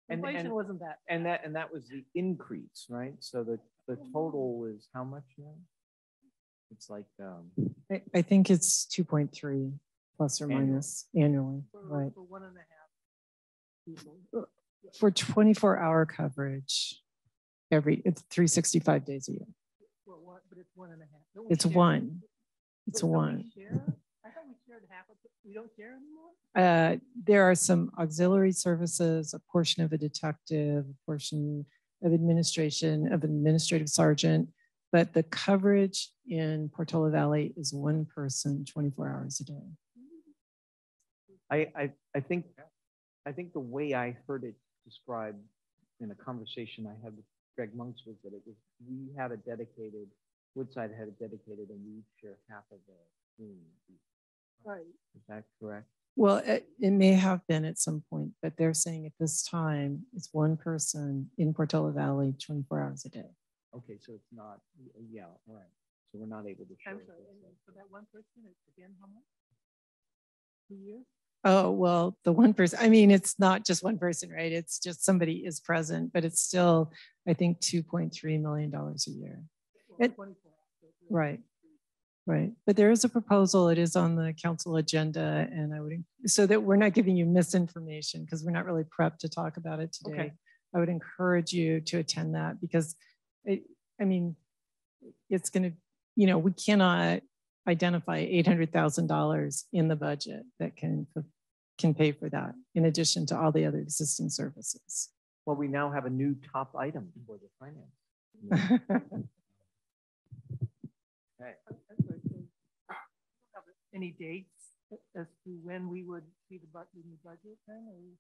And, Inflation and, wasn't that. And that and that was the increase, right? So the the mm-hmm. total is how much now? It's like um, I, I think it's 2.3 plus or Annual. minus annually, For, right? for one and a half people. For 24 hour coverage, every it's 365 days a year. Well, what, but it's one and a half. Don't It's share- one. It's Don't one. share? I thought we shared half of it. We don't share anymore? Uh, there are some auxiliary services, a portion of a detective, a portion of administration, of administrative sergeant, but the coverage in Portola Valley is one person 24 hours a day. I, I I think I think the way I heard it described in a conversation I had with Greg Monks was that it was we had a dedicated Woodside had a dedicated and we share half of the room. Right. Is that correct? Well, it, it may have been at some point, but they're saying at this time, it's one person in Portola Valley 24 hours a day. Okay, so it's not yeah, all right. So we're not able to share. I'm sorry. and. For that one person, it's again, how much? Two years? Oh, well, the one person, I mean, it's not just one person, right? It's just somebody is present, but it's still, I think, $2.3 million a year. It- 24 hours. so it's Right. Right. But there is a proposal. It is on the council agenda and I would, so that we're not giving you misinformation because we're not really prepped to talk about it today. Okay. I would encourage you to attend that because it, I mean, it's going to, you know, we cannot identify $800,000 in the budget that can, can pay for that in addition to all the other existing services. Well, we now have a new top item for the finance. Okay. I'm sorry, so you don't have Any dates as to when we would see the bu- the budget then? or-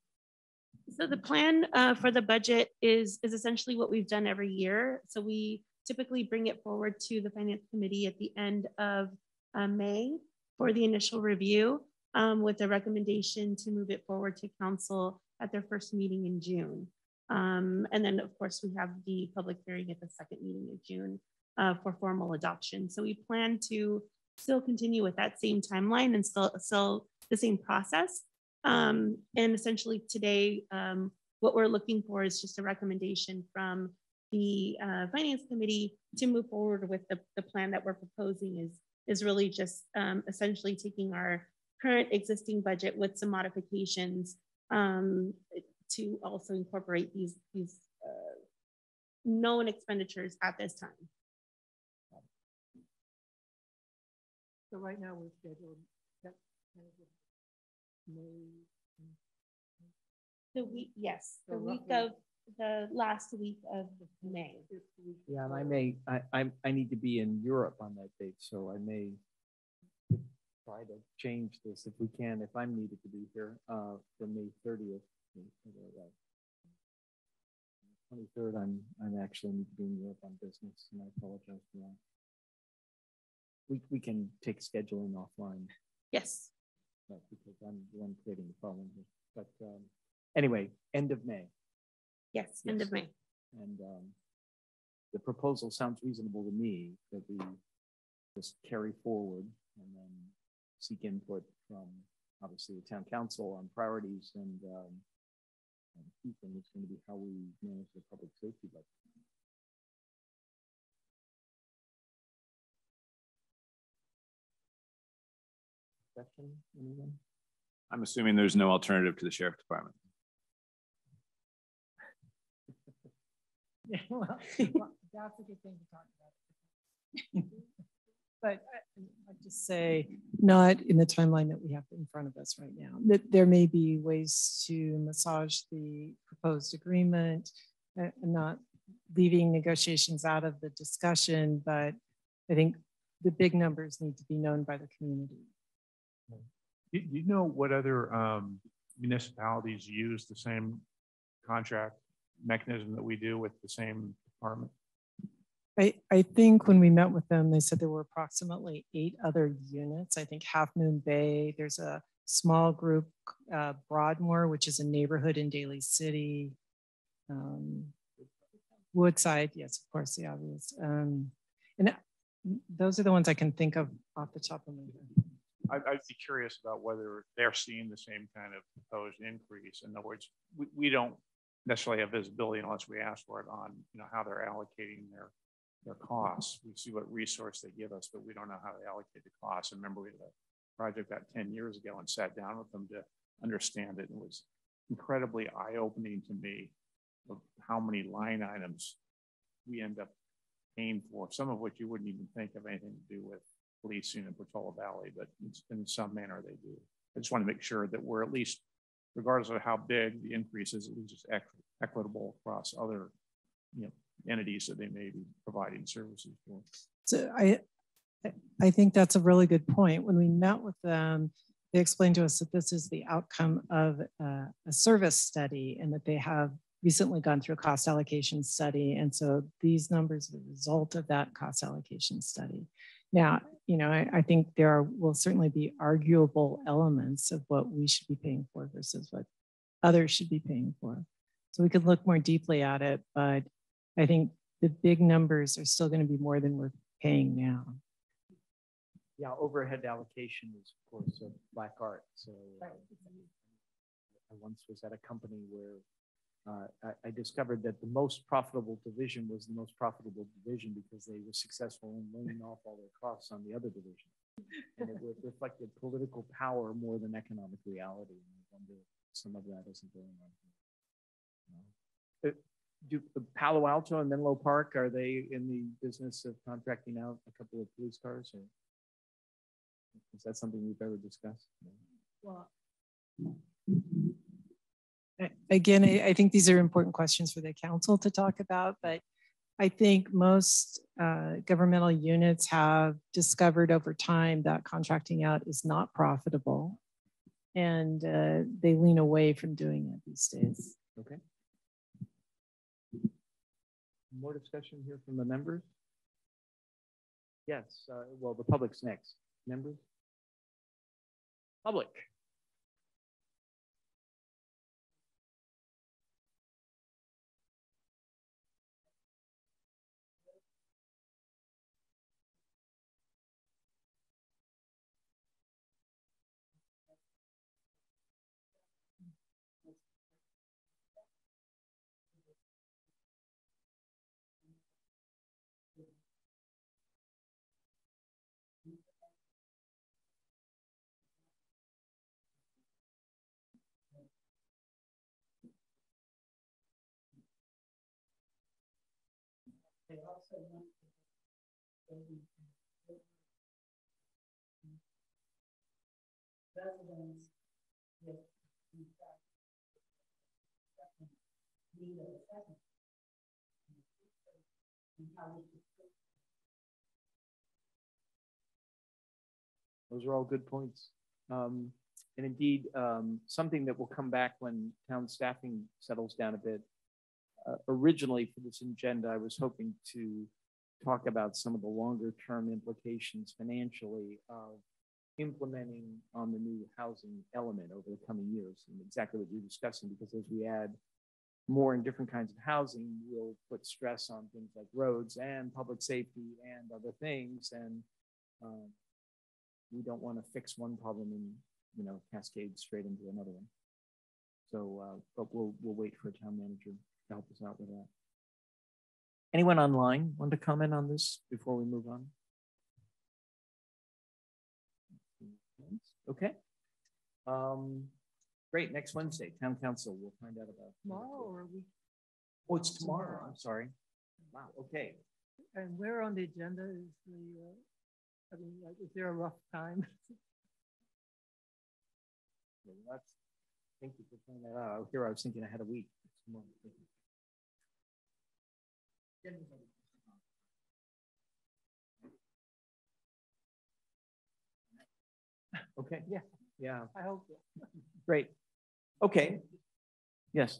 So the plan uh, for the budget is, is essentially what we've done every year. So we typically bring it forward to the finance committee at the end of uh, May for the initial review um, with a recommendation to move it forward to council at their first meeting in June. Um, And then, of course, we have the public hearing at the second meeting of June uh, for formal adoption. So we plan to still continue with that same timeline and still, still the same process. Um, and essentially today, um, what we're looking for is just a recommendation from the uh, finance committee to move forward with the, the plan that we're proposing is, is really just um, essentially taking our current existing budget with some modifications um, to also incorporate these, these uh, known expenditures at this time. So right now we're scheduled. that kind of May. The week, yes, the So week roughly- of, the last week of May. Yeah, and I may, I, I, I need to be in Europe on that date, so I may try to change this if we can, if I'm needed to be here, uh, for May thirtieth. Twenty-third, I'm, I'm actually need to be in Europe on business, and I apologize for that. We, we can take scheduling offline, Yes, because I'm the one creating the problem here, but, um, anyway, end of May. yes, end of May. And um, the proposal sounds reasonable to me that we just carry forward and then seek input from obviously the town council on priorities and um, the key thing is going to be how we manage the public safety budget. Question, anyone? I'm assuming there's no alternative to the sheriff department. Yeah, well, well, that's a good thing to talk about. But I- I'd just say, not in the timeline that we have in front of us right now, that there may be ways to massage the proposed agreement, uh, and not leaving negotiations out of the discussion, but I think the big numbers need to be known by the community. Do you know what other um, municipalities use the same contract mechanism that we do with the same department? I, I think when we met with them, they said there were approximately eight other units. I think Half Moon Bay, there's a small group, uh, Broadmoor, which is a neighborhood in Daly City. Um, Woodside, yes, of course, the obvious. Um, and those are the ones I can think of off the top of my head. I- I'd be curious about whether they're seeing the same kind of proposed increase. In other words, we, we don't necessarily have visibility unless we ask for it on, you know, how they're allocating their, their costs. We see what resource they give us, but we don't know how they allocate the costs. And remember, we had a project about 10 years ago and sat down with them to understand it. It was incredibly eye-opening to me of how many line items we end up paying for, some of which you wouldn't even think of anything to do with policing in Portola Valley, but in some manner they do. I just want to make sure that we're at least, regardless of how big the increase is, at least it's equi- equitable across other, you know, entities that they may be providing services for. So I, I think that's a really good point. When we met with them, they explained to us that this is the outcome of a service study and that they have recently gone through a cost allocation study. And so these numbers are the result of that cost allocation study. Now, you know, I, I think there are, will certainly be arguable elements of what we should be paying for versus what others should be paying for. So we could look more deeply at it, but I think the big numbers are still going to be more than we're paying now. Yeah, overhead allocation is of course a black art. So uh, I once was at a company where I, I discovered that the most profitable division was the most profitable division because they were successful in laying off all their costs on the other division. And it reflected political power more than economic reality. And I wonder if some of that isn't going on. here. Uh, Do uh, Palo Alto and Menlo Park, are they in the business of contracting out a couple of police cars or? Is that something we've ever discussed? Well, Again, I, think these are important questions for the council to talk about, but I think most uh, governmental units have discovered over time that contracting out is not profitable. And uh, they lean away from doing it these days. Okay. More discussion here from the members? Yes, uh, well, the public's next. Members? Public. Those are all good points. Um, and indeed, um, something that will come back when town staffing settles down a bit. Uh, originally for this agenda, I was hoping to talk about some of the longer term implications financially of implementing on the new housing element over the coming years and exactly what you're discussing, because as we add more and different kinds of housing, we'll put stress on things like roads and public safety and other things. And um, we don't want to fix one problem and, you know, cascade straight into another one. So, uh, but we'll, we'll wait for a town manager help us out with that. Anyone online want to comment on this before we move on? Okay. Um, great. Next Wednesday, town council. We'll find out about Tomorrow or we? Oh, it's tomorrow. I'm sorry. Wow. Okay. And where on the agenda is the, uh, I mean, like, is there a rough time? Thank you for pointing that out. Here I was thinking I had a week. Okay, yeah, yeah, I hope. so. great. Okay. Yes.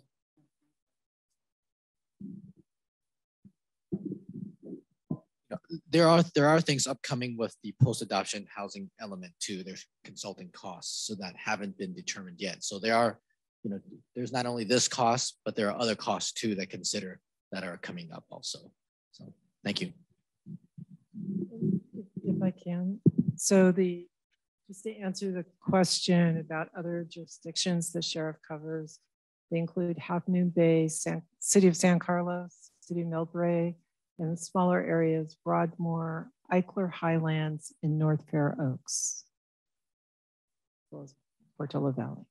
there are there are things upcoming with the post-adoption housing element too. There's consulting costs so that haven't been determined yet. So there are, you know, there's not only this cost, but there are other costs too that consider that are coming up also. So thank you. If I can. So the just to answer the question about other jurisdictions the sheriff covers, they include Half Moon Bay, San, City of San Carlos, City of Millbrae, and smaller areas, Broadmoor, Eichler Highlands, and North Fair Oaks, as well as Portola Valley.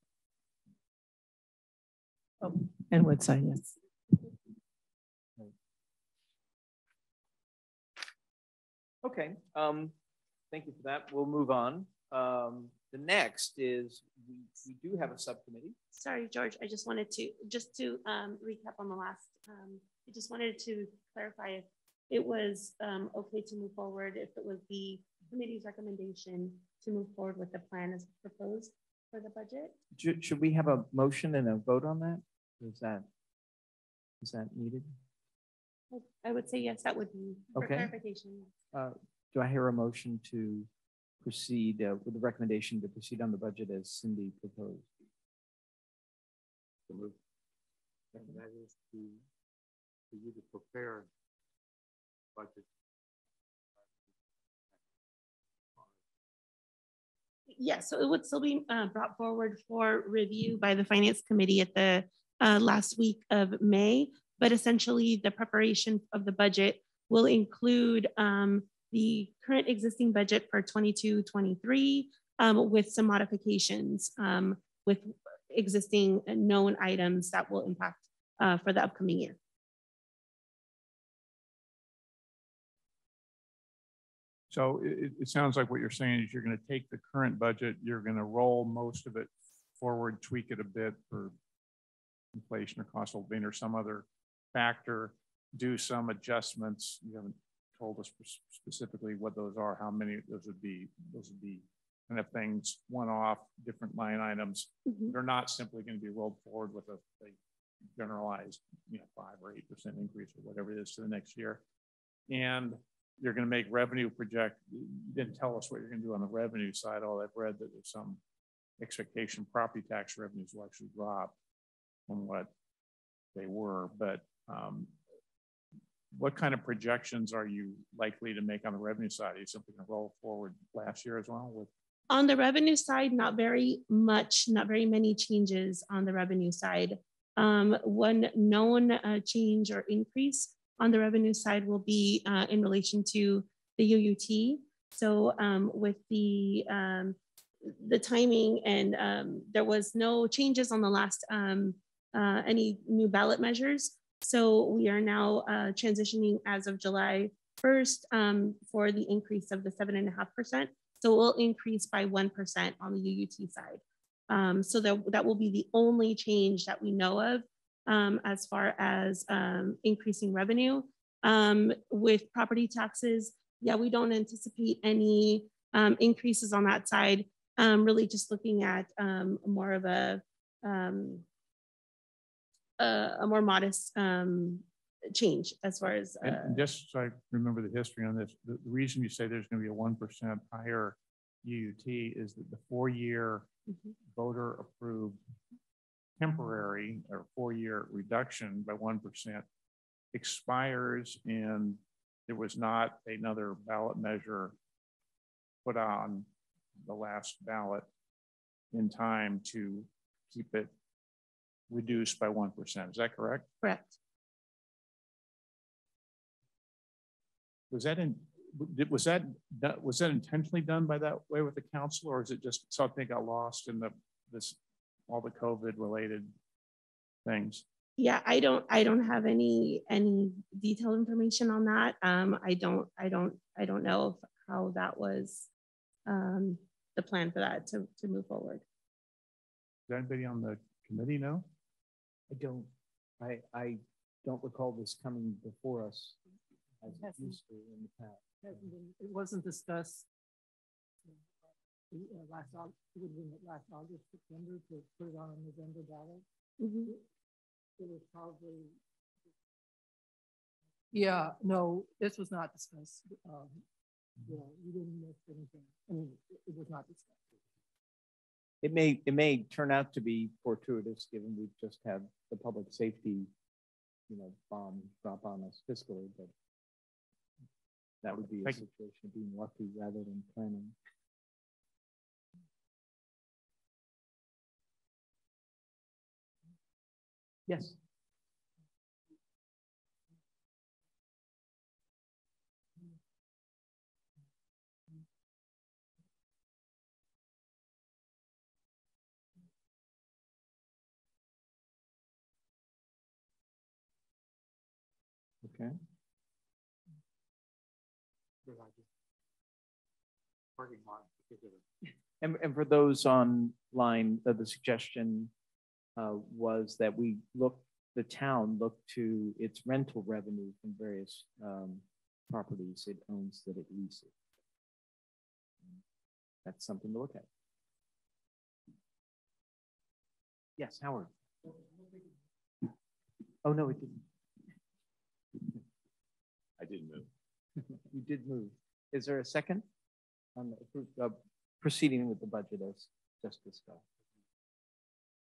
Oh, and Woodside, yes. Okay. Um, thank you for that. We'll move on. Um, the next is we, we do have a subcommittee. Sorry, George, I just wanted to, just to um, recap on the last, um, I just wanted to clarify if it was um, okay to move forward, if it was the committee's recommendation to move forward with the plan as proposed for the budget. Should, should we have a motion and a vote on that? Is that, is that needed? I would say yes, that would be for Okay. clarification. Uh, do I hear a motion to proceed uh, with the recommendation to proceed on the budget as Cindy proposed? And that is to, for you to prepare budget. Yeah, so it would still be uh, brought forward for review by the Finance Committee at the uh, last week of May. But essentially, the preparation of the budget will include um, the current existing budget for 22, 23 um, with some modifications um, with existing known items that will impact uh, for the upcoming year. So it, it- it sounds like what you're saying is you're going to take the current budget, you're going to roll most of it forward, tweak it a bit for inflation or cost of living or some other factor, do some adjustments. You haven't told us specifically what those are, how many those would be. Those would be kind of things, one-off, different line items. Mhm. They're not simply going to be rolled forward with a, a generalized, you know, five or eight percent increase or whatever it is to the next year. And you're going to make revenue project. You didn't tell us what you're going to do on the revenue side. All I've read that there's some expectation property tax revenues will actually drop from what they were. But um, what kind of projections are you likely to make on the revenue side? Are you simply going to roll forward last year as well with On the revenue side, not very much, not very many changes on the revenue side. Um, one known uh, change or increase on the revenue side will be uh, in relation to the UUT. So um, with the um, the timing and um, there was no changes on the last um, uh, any new ballot measures. So we are now uh, transitioning as of July 1st um, for the increase of the seven and a half percent. So it will increase by 1% on the UUT side. Um, so that, that will be the only change that we know of um, as far as um, increasing revenue. Um, with property taxes, yeah, we don't anticipate any um, increases on that side. Um, really just looking at more of a, a, a more modest um, change as far as. Uh, and just so I remember the history on this, the, the reason you say there's going to be a one percent higher UUT is that the four-year Mhm. voter approved temporary or four-year reduction by one percent expires and there was not another ballot measure put on the last ballot in time to keep it reduced by 1%. Is that correct? Correct. Was that in, was that, that, was that intentionally done by that way with the council or is it just something got lost in the, this, all the COVID related things? Yeah, I don't, I don't have any, any detailed information on that. Um, I don't, I don't, I don't know how that was, um, the plan for that to, to move forward. Does anybody on the committee know? I don't, I, I don't recall this coming before us as it used to in the past. Hasn't been- It wasn't discussed uh, last, Au- it would have been last August, September to put it on a November ballot. Mhm. It was probably. Yeah, no, this was not discussed. Um, yeah, we didn't miss anything. I mean, it- it was not discussed. It may, it may turn out to be fortuitous, given we've just had the public safety, you know, bomb drop on us fiscally, but that would be a Thank you. situation of being lucky rather than planning. Yes. Okay. Parking lot. because of the- And, and for those online, uh, the suggestion uh, was that we look, the town look to its rental revenue from various um, properties it owns that it leases. That's something to look at. Yes, Howard. Oh, no, it didn't. I did move. You did move. Is there a second? On the, uh, proceeding with the budget as just discussed.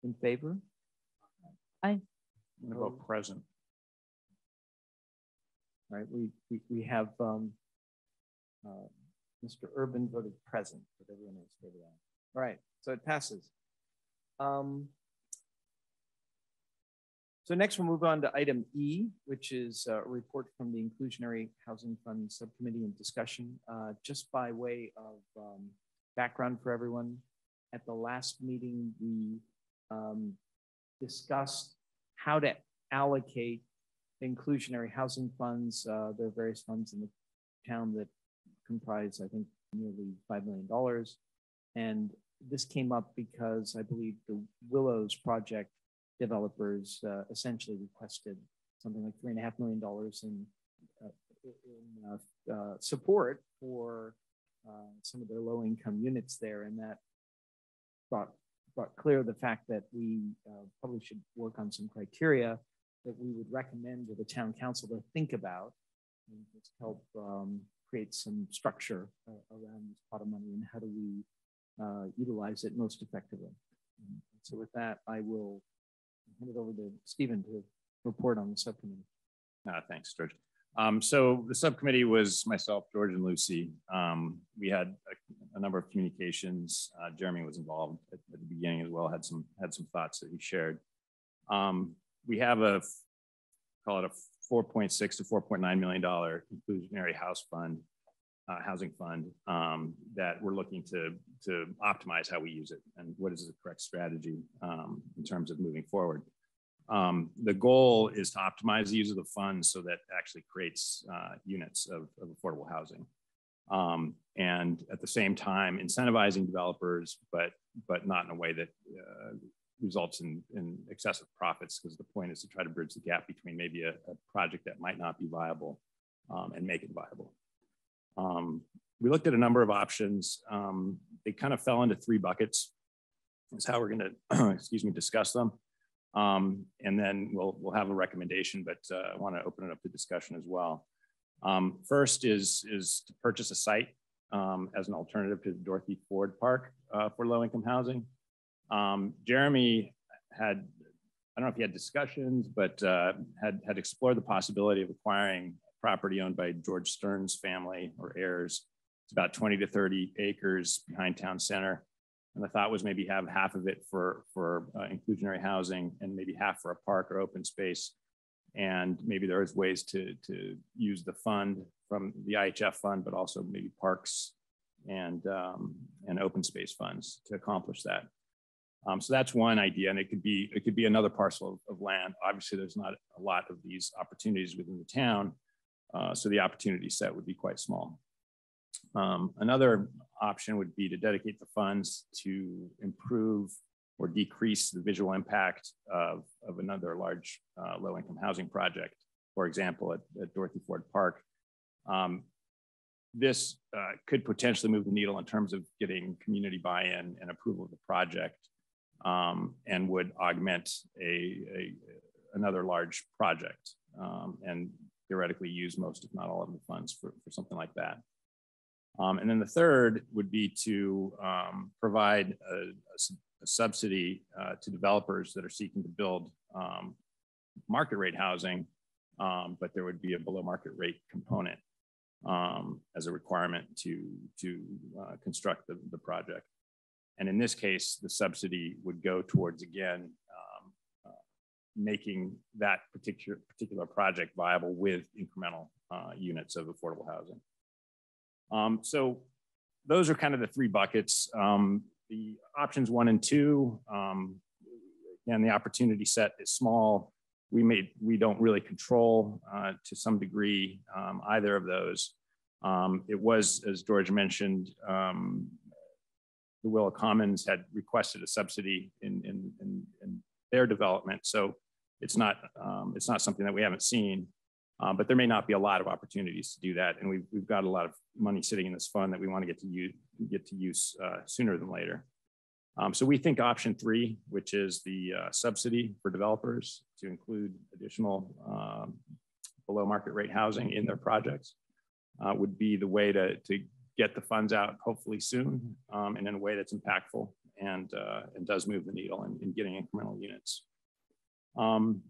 In favor? I'm gonna vote present. All right, we, we, we have, um, uh, Mr. Urban voted present, but everyone else voted aye. All right, so it passes. Um, so next we'll move on to item E, which is uh, a report from the Inclusionary Housing Fund Subcommittee and discussion. Uh, just by way of um, background for everyone, at the last meeting, we um, discussed how to allocate inclusionary housing funds. Uh, there are various funds in the town that comprise, I think, nearly $5 million. And this came up because I believe the Willows project developers uh, essentially requested something like three and a half million dollars in, uh, in uh, uh, support for uh, some of their low income units there. And that brought, brought clear the fact that we uh, probably should work on some criteria that we would recommend to the town council to think about and just help um, create some structure around this pot of money and how do we utilize it most effectively. And so with that, I will hand it over to Stephen to report on the subcommittee. Uh, thanks, George. Um, so the subcommittee was myself, George, and Lucy. Um, we had a, a, number of communications. Uh, Jeremy was involved at, at, the beginning as well. Had some had some thoughts that he shared. Um, we have a call it a 4.6 to 4.9 million dollar inclusionary house fund, uh, housing fund um, that we're looking to to optimize how we use it and what is the correct strategy um, in terms of moving forward. Um, the goal is to optimize the use of the funds so that actually creates uh, units of, of, affordable housing. Um, and at the same time, incentivizing developers, but, but not in a way that uh, results in, in excessive profits, because the point is to try to bridge the gap between maybe a, a project that might not be viable um, and make it viable. Um, we looked at a number of options. Um, they kind of fell into three buckets. Is how we're going to, excuse me, discuss them. Um, and then we'll, we'll have a recommendation, but uh, I want to open it up to discussion as well. Um, first is, is to purchase a site um, as an alternative to Dorothy Ford Park uh, for low income housing. Um, Jeremy had, I don't know if he had discussions, but uh, had, had explored the possibility of acquiring property owned by George Stern's family or heirs. It's about 20 to 30 acres behind town center. And the thought was maybe have half of it for, for uh, inclusionary housing and maybe half for a park or open space. And maybe there is ways to, to use the fund from the IHF fund, but also maybe parks and, um, and open space funds to accomplish that. Um, so that's one idea, and it could be it could be another parcel of, of land. Obviously, there's not a lot of these opportunities within the town, uh, so the opportunity set would be quite small. Um, another option would be to dedicate the funds to improve or decrease the visual impact of, of another large uh, low-income housing project. For example, at, at Dorothy Ford Park, um, this uh, could potentially move the needle in terms of getting community buy-in and approval of the project um, and would augment a, a another large project um, and theoretically use most, if not all of the funds for, for something like that. Um, and then the third would be to um, provide a, a, a subsidy uh, to developers that are seeking to build um, market rate housing, um, but there would be a below market rate component um, as a requirement to, to uh, construct the, the project. And in this case, the subsidy would go towards, again, making that particular, particular project viable with incremental uh, units of affordable housing. Um, so those are kind of the three buckets. Um, the options one and two, um, again, the opportunity set is small. We made, we don't really control uh, to some degree um, either of those. Um, it was, as George mentioned, um, the Willow Commons had requested a subsidy in, in, in, in their development. So it's not, um, it's not something that we haven't seen. Um, but there may not be a lot of opportunities to do that. And we've, we've got a lot of money sitting in this fund that we want to get to use, get to use uh, sooner than later. Um, so we think option three, which is the uh, subsidy for developers to include additional um, below market rate housing in their projects uh, would be the way to, to get the funds out hopefully soon um, and in a way that's impactful and, uh, and does move the needle in, in getting incremental units. Um,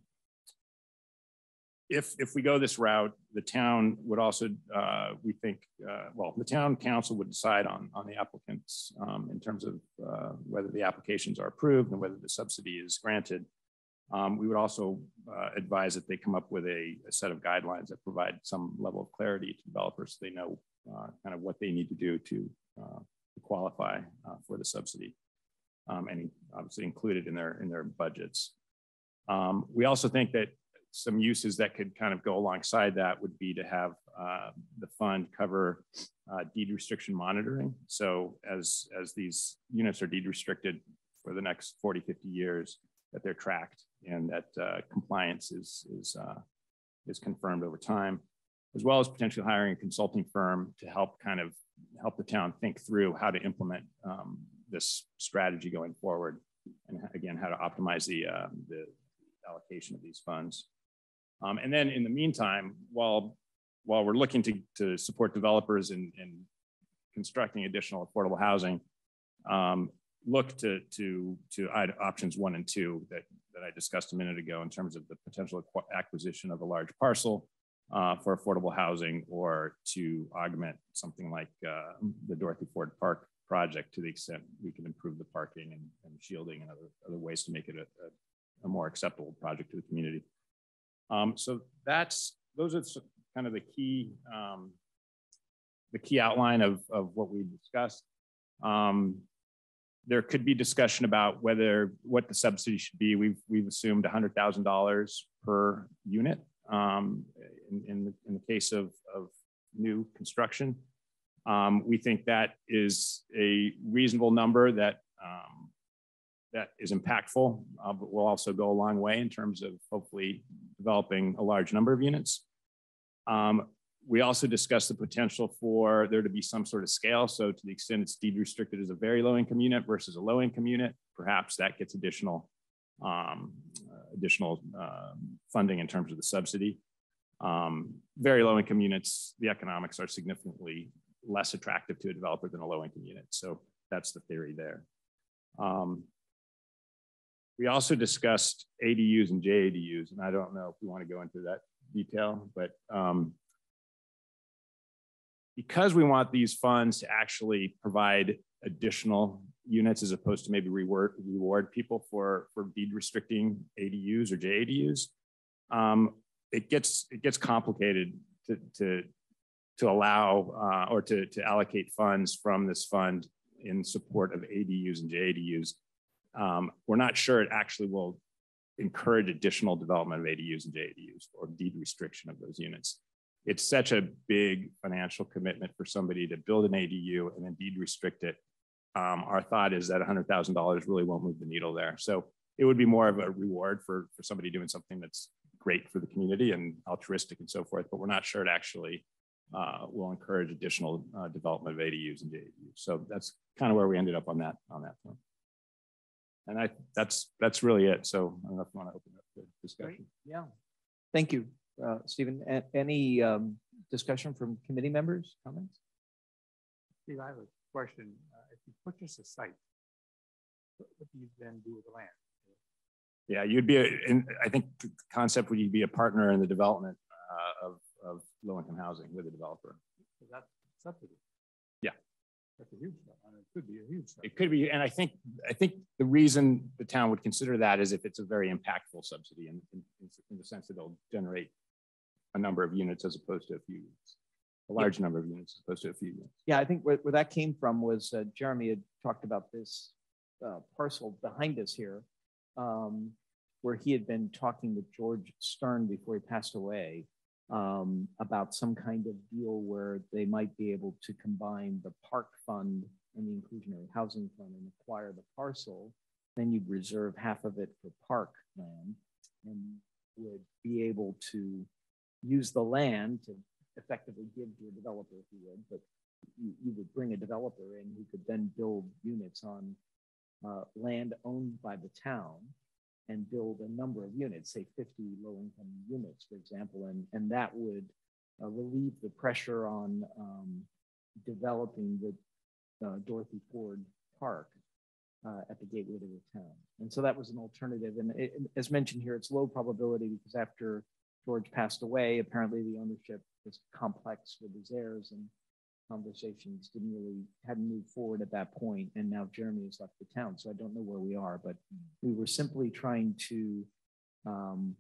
if, if we go this route, the town would also, uh, we think, uh, well, the town council would decide on, on the applicants um, in terms of uh, whether the applications are approved and whether the subsidy is granted. Um, we would also uh, advise that they come up with a, a, set of guidelines that provide some level of clarity to developers so they know uh, kind of what they need to do to, uh, to qualify for the subsidy. Um, and obviously included in their in their budgets. Um, we also think that some uses that could kind of go alongside that would be to have uh, the fund cover uh, deed restriction monitoring. So as, as these units are deed restricted for the next 40, 50 years, that they're tracked and that uh, compliance is, is, uh, is confirmed over time, as well as potentially hiring a consulting firm to help kind of help the town think through how to implement um, this strategy going forward. And again, how to optimize the, uh, the allocation of these funds. Um, and then in the meantime, while, while we're looking to, to support developers in, in constructing additional affordable housing, um, look to, to, to options one and two that, that I discussed a minute ago in terms of the potential acquisition of a large parcel uh, for affordable housing or to augment something like uh, the Dorothy Ford Park project to the extent we can improve the parking and, and shielding and other, other ways to make it a, a, a more acceptable project to the community. Um, so that's those are kind of the key um, the key outline of, of what we discussed. Um, there could be discussion about whether what the subsidy should be. We've we've assumed $100,000 per unit um, in, in the, in, the, case of, of new construction. Um, we think that is a reasonable number that um, that is impactful, uh, but will also go a long way in terms of hopefully developing a large number of units. Um, we also discussed the potential for there to be some sort of scale. So to the extent it's deed restricted as a very low income unit versus a low income unit, perhaps that gets additional um, additional uh, funding in terms of the subsidy. Um, very low income units, the economics are significantly less attractive to a developer than a low income unit. So that's the theory there. Um, we also discussed ADUs and JADUs, and I don't know if we want to go into that detail, but um, because we want these funds to actually provide additional units as opposed to maybe reward reward people for for deed restricting ADUs or JADUs. Um, it gets it gets complicated to to to allow uh, or to to allocate funds from this fund in support of ADUs and JADUs. Um, we're not sure it actually will encourage additional development of ADUs and JADUs or deed restriction of those units. It's such a big financial commitment for somebody to build an ADU and then deed restrict it. Um, our thought is that $100,000 really won't move the needle there. So it would be more of a reward for, for somebody doing something that's great for the community and altruistic and so forth, but we're not sure it actually uh, will encourage additional uh, development of ADUs and JADUs. So that's kind of where we ended up on that on that point. And I that's that's really it. So I don't know if you want to open up the discussion. Yeah. Thank you, uh, Stephen. A any um, discussion from committee members, comments? Steve, I have a question. Uh, if you purchase a site, what, what do you then do with the land? Yeah, you'd be, a, in, I think the concept would you be a partner in the development uh, of, of low income housing with a developer. Is that subsidy? That's a huge, I mean, it could be a huge. It could be, and I think I think the reason the town would consider that is if it's a very impactful subsidy in, in, in the sense that it'll generate a number of units as opposed to a few units, a large yeah. number of units as opposed to a few units. Yeah, I think where, where that came from was uh, Jeremy had talked about this uh, parcel behind us here, um, where he had been talking with George Stern before he passed away um, about some kind of deal where they might be able to combine the park fund and the inclusionary housing fund and acquire the parcel. Then you'd reserve half of it for park land and would be able to use the land to effectively give to a developer if you would, but you, you would bring a developer in who could then build units on uh, land owned by the town and build a number of units, say 50 low income units, for example, and, and that would uh, relieve the pressure on um, developing the uh, Dorothy Ford Park uh, at the gateway to the town. And so that was an alternative. And it, as mentioned here, it's low probability because after George passed away, apparently the ownership was complex with his heirs and conversations didn't really hadn't moved forward at that point and now jeremy has left the town so i don't know where we are but we were simply trying to um,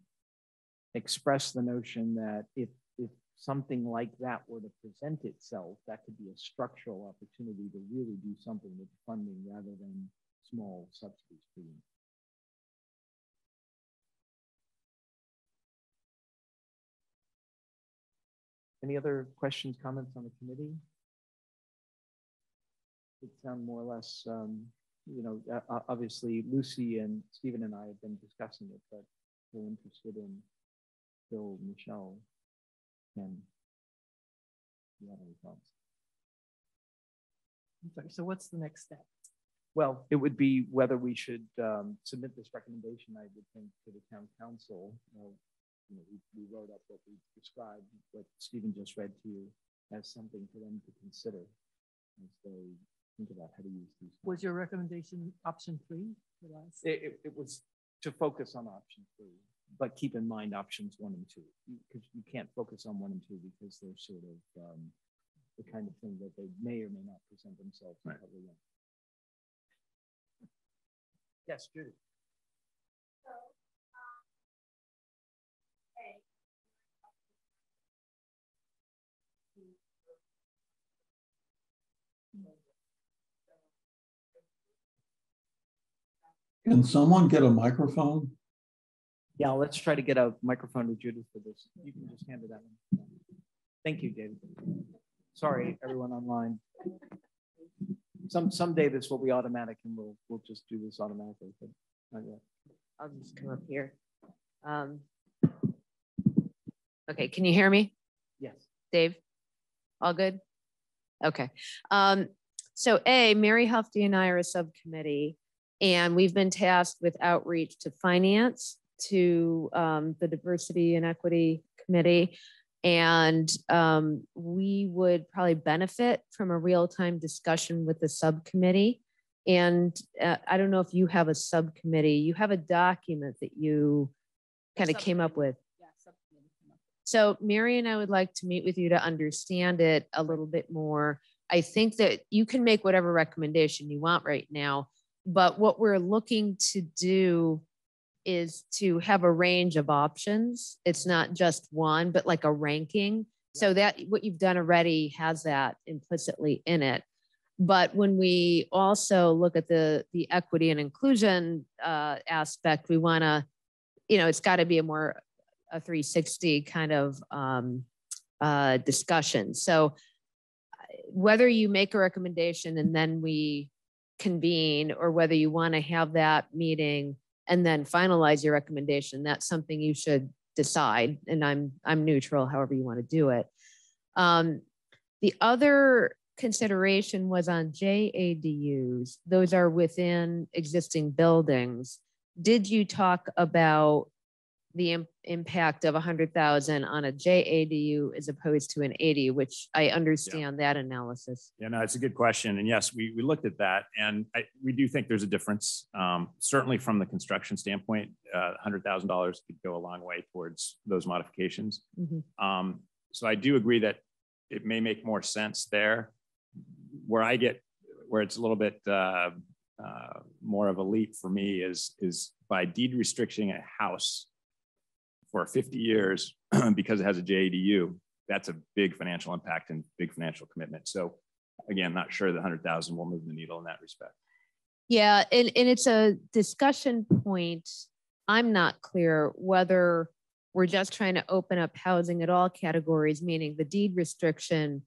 express the notion that if if something like that were to present itself that could be a structural opportunity to really do something with funding rather than small subsidies being. Any other questions, comments on the committee? It sound more or less, um, you know, uh, obviously Lucy and Stephen and I have been discussing it, but we're interested in Bill, Michelle, and the other thoughts. I'm sorry, so what's the next step? Well, it would be whether we should um, submit this recommendation, I would think, to the town council. You know, you know we, we, wrote up what we described, what Stephen just read to you, as something for them to consider as they think about how to use these. Was your recommendation option three? It, it, it, was to focus on option three, but keep in mind options one and two, because you, you, can't focus on one and two because they're sort of um, the kind of thing that they may or may not present themselves. Right. Yes, Judy. Can someone get a microphone? Yeah, let's try to get a microphone to Judith for this. You can just hand it out. Thank you, David. Sorry, everyone online. Some someday this will be automatic and we'll we'll just do this automatically, but not yet. I'll just come up here. Um, okay, can you hear me? Yes. Dave, all good? Okay. Um, so A, Mary Hufty and I are a subcommittee and we've been tasked with outreach to finance, to um, the diversity and equity committee. And um, we would probably benefit from a real time discussion with the subcommittee. And uh, I don't know if you have a subcommittee, you have a document that you kind of came up with. So Mary and I would like to meet with you to understand it a little bit more I think that you can make whatever recommendation you want right now, but what we're looking to do is to have a range of options. It's not just one, but like a ranking. So that what you've done already has that implicitly in it. But when we also look at the the equity and inclusion uh, aspect, we want to, you know, it's got to be a more a 360 kind of um, uh, discussion. So whether you make a recommendation and then we convene, or whether you want to have that meeting and then finalize your recommendation, that's something you should decide. And I'm I'm neutral, however you want to do it. Um, the other consideration was on JADUs. Those are within existing buildings. Did you talk about the Im- impact of a hundred thousand on a JADU as opposed to an ADU, which I understand that analysis. Yeah, no, it's a good question. And yes, we, we looked at that and I, we do think there's a difference. Um, certainly from the construction standpoint, uh, $100,000 could go a long way towards those modifications. Mhm. Um, so I do agree that it may make more sense there. Where I get, where it's a little bit uh, uh, more of a leap for me is, is by deed restricting a house for 50 years because it has a JADU, that's a big financial impact and big financial commitment. So again, not sure the 100,000 will move the needle in that respect. Yeah, and, and it's a discussion point. I'm not clear whether we're just trying to open up housing at all categories, meaning the deed restriction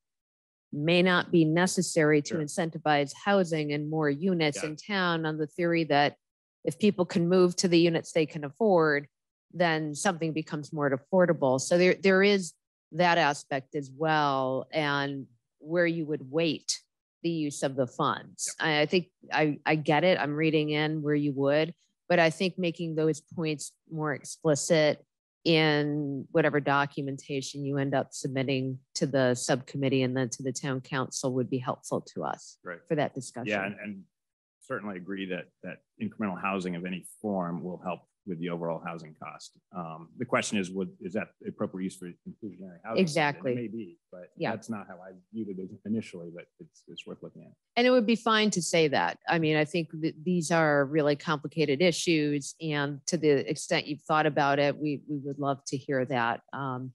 may not be necessary to Sure. incentivize housing and more units in town on the theory that if people can move to the units they can afford, then something becomes more affordable. So there, there is that aspect as well, and where you would weight the use of the funds. I, I think I, I get it. I'm reading in where you would, but I think making those points more explicit in whatever documentation you end up submitting to the subcommittee and then to the town council would be helpful to us Right. for that discussion. Yeah, and, and certainly agree that that incremental housing of any form will help with the overall housing cost. Um, the question is, would is that appropriate use for inclusionary housing? Exactly. Maybe, but Yeah. that's not how I viewed it initially, but it's, it's worth looking at. And it would be fine to say that. I mean, I think that these are really complicated issues. And to the extent you've thought about it, we, we would love to hear that. Um,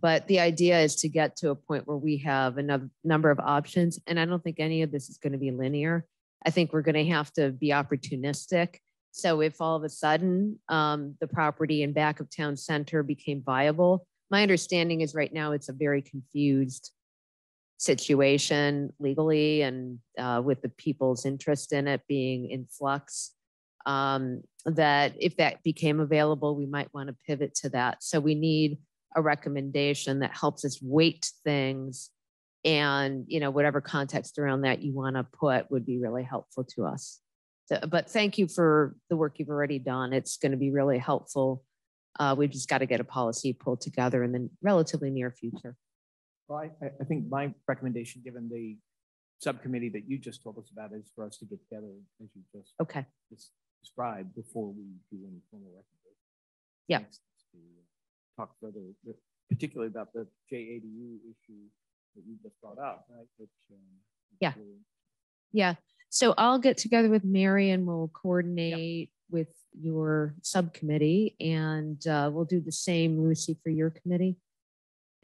but the idea is to get to a point where we have a num- number of options. And I don't think any of this is going to be linear. I think we're going to have to be opportunistic. So if all of a sudden um, the property in back of town center became viable, my understanding is right now it's a very confused situation legally and uh, with the people's interest in it being in flux. Um, that if that became available, we might want to pivot to that. So we need a recommendation that helps us weight things and you know whatever context around that you want to put would be really helpful to us. So, but thank you for the work you've already done. It's going to be really helpful. Uh, we've just got to get a policy pulled together in the relatively near future. Well, I, I- think my recommendation, given the subcommittee that you just told us about, is for us to get together, as you just Okay. des- described, before we do any formal recommendation. Yeah. To, uh, Talk further, particularly about the JADU issue that you just brought up, right? which, um, Yeah. really- Yeah. So I'll get together with Mary and we'll coordinate with your subcommittee and uh, we'll do the same, Lucy, for your committee.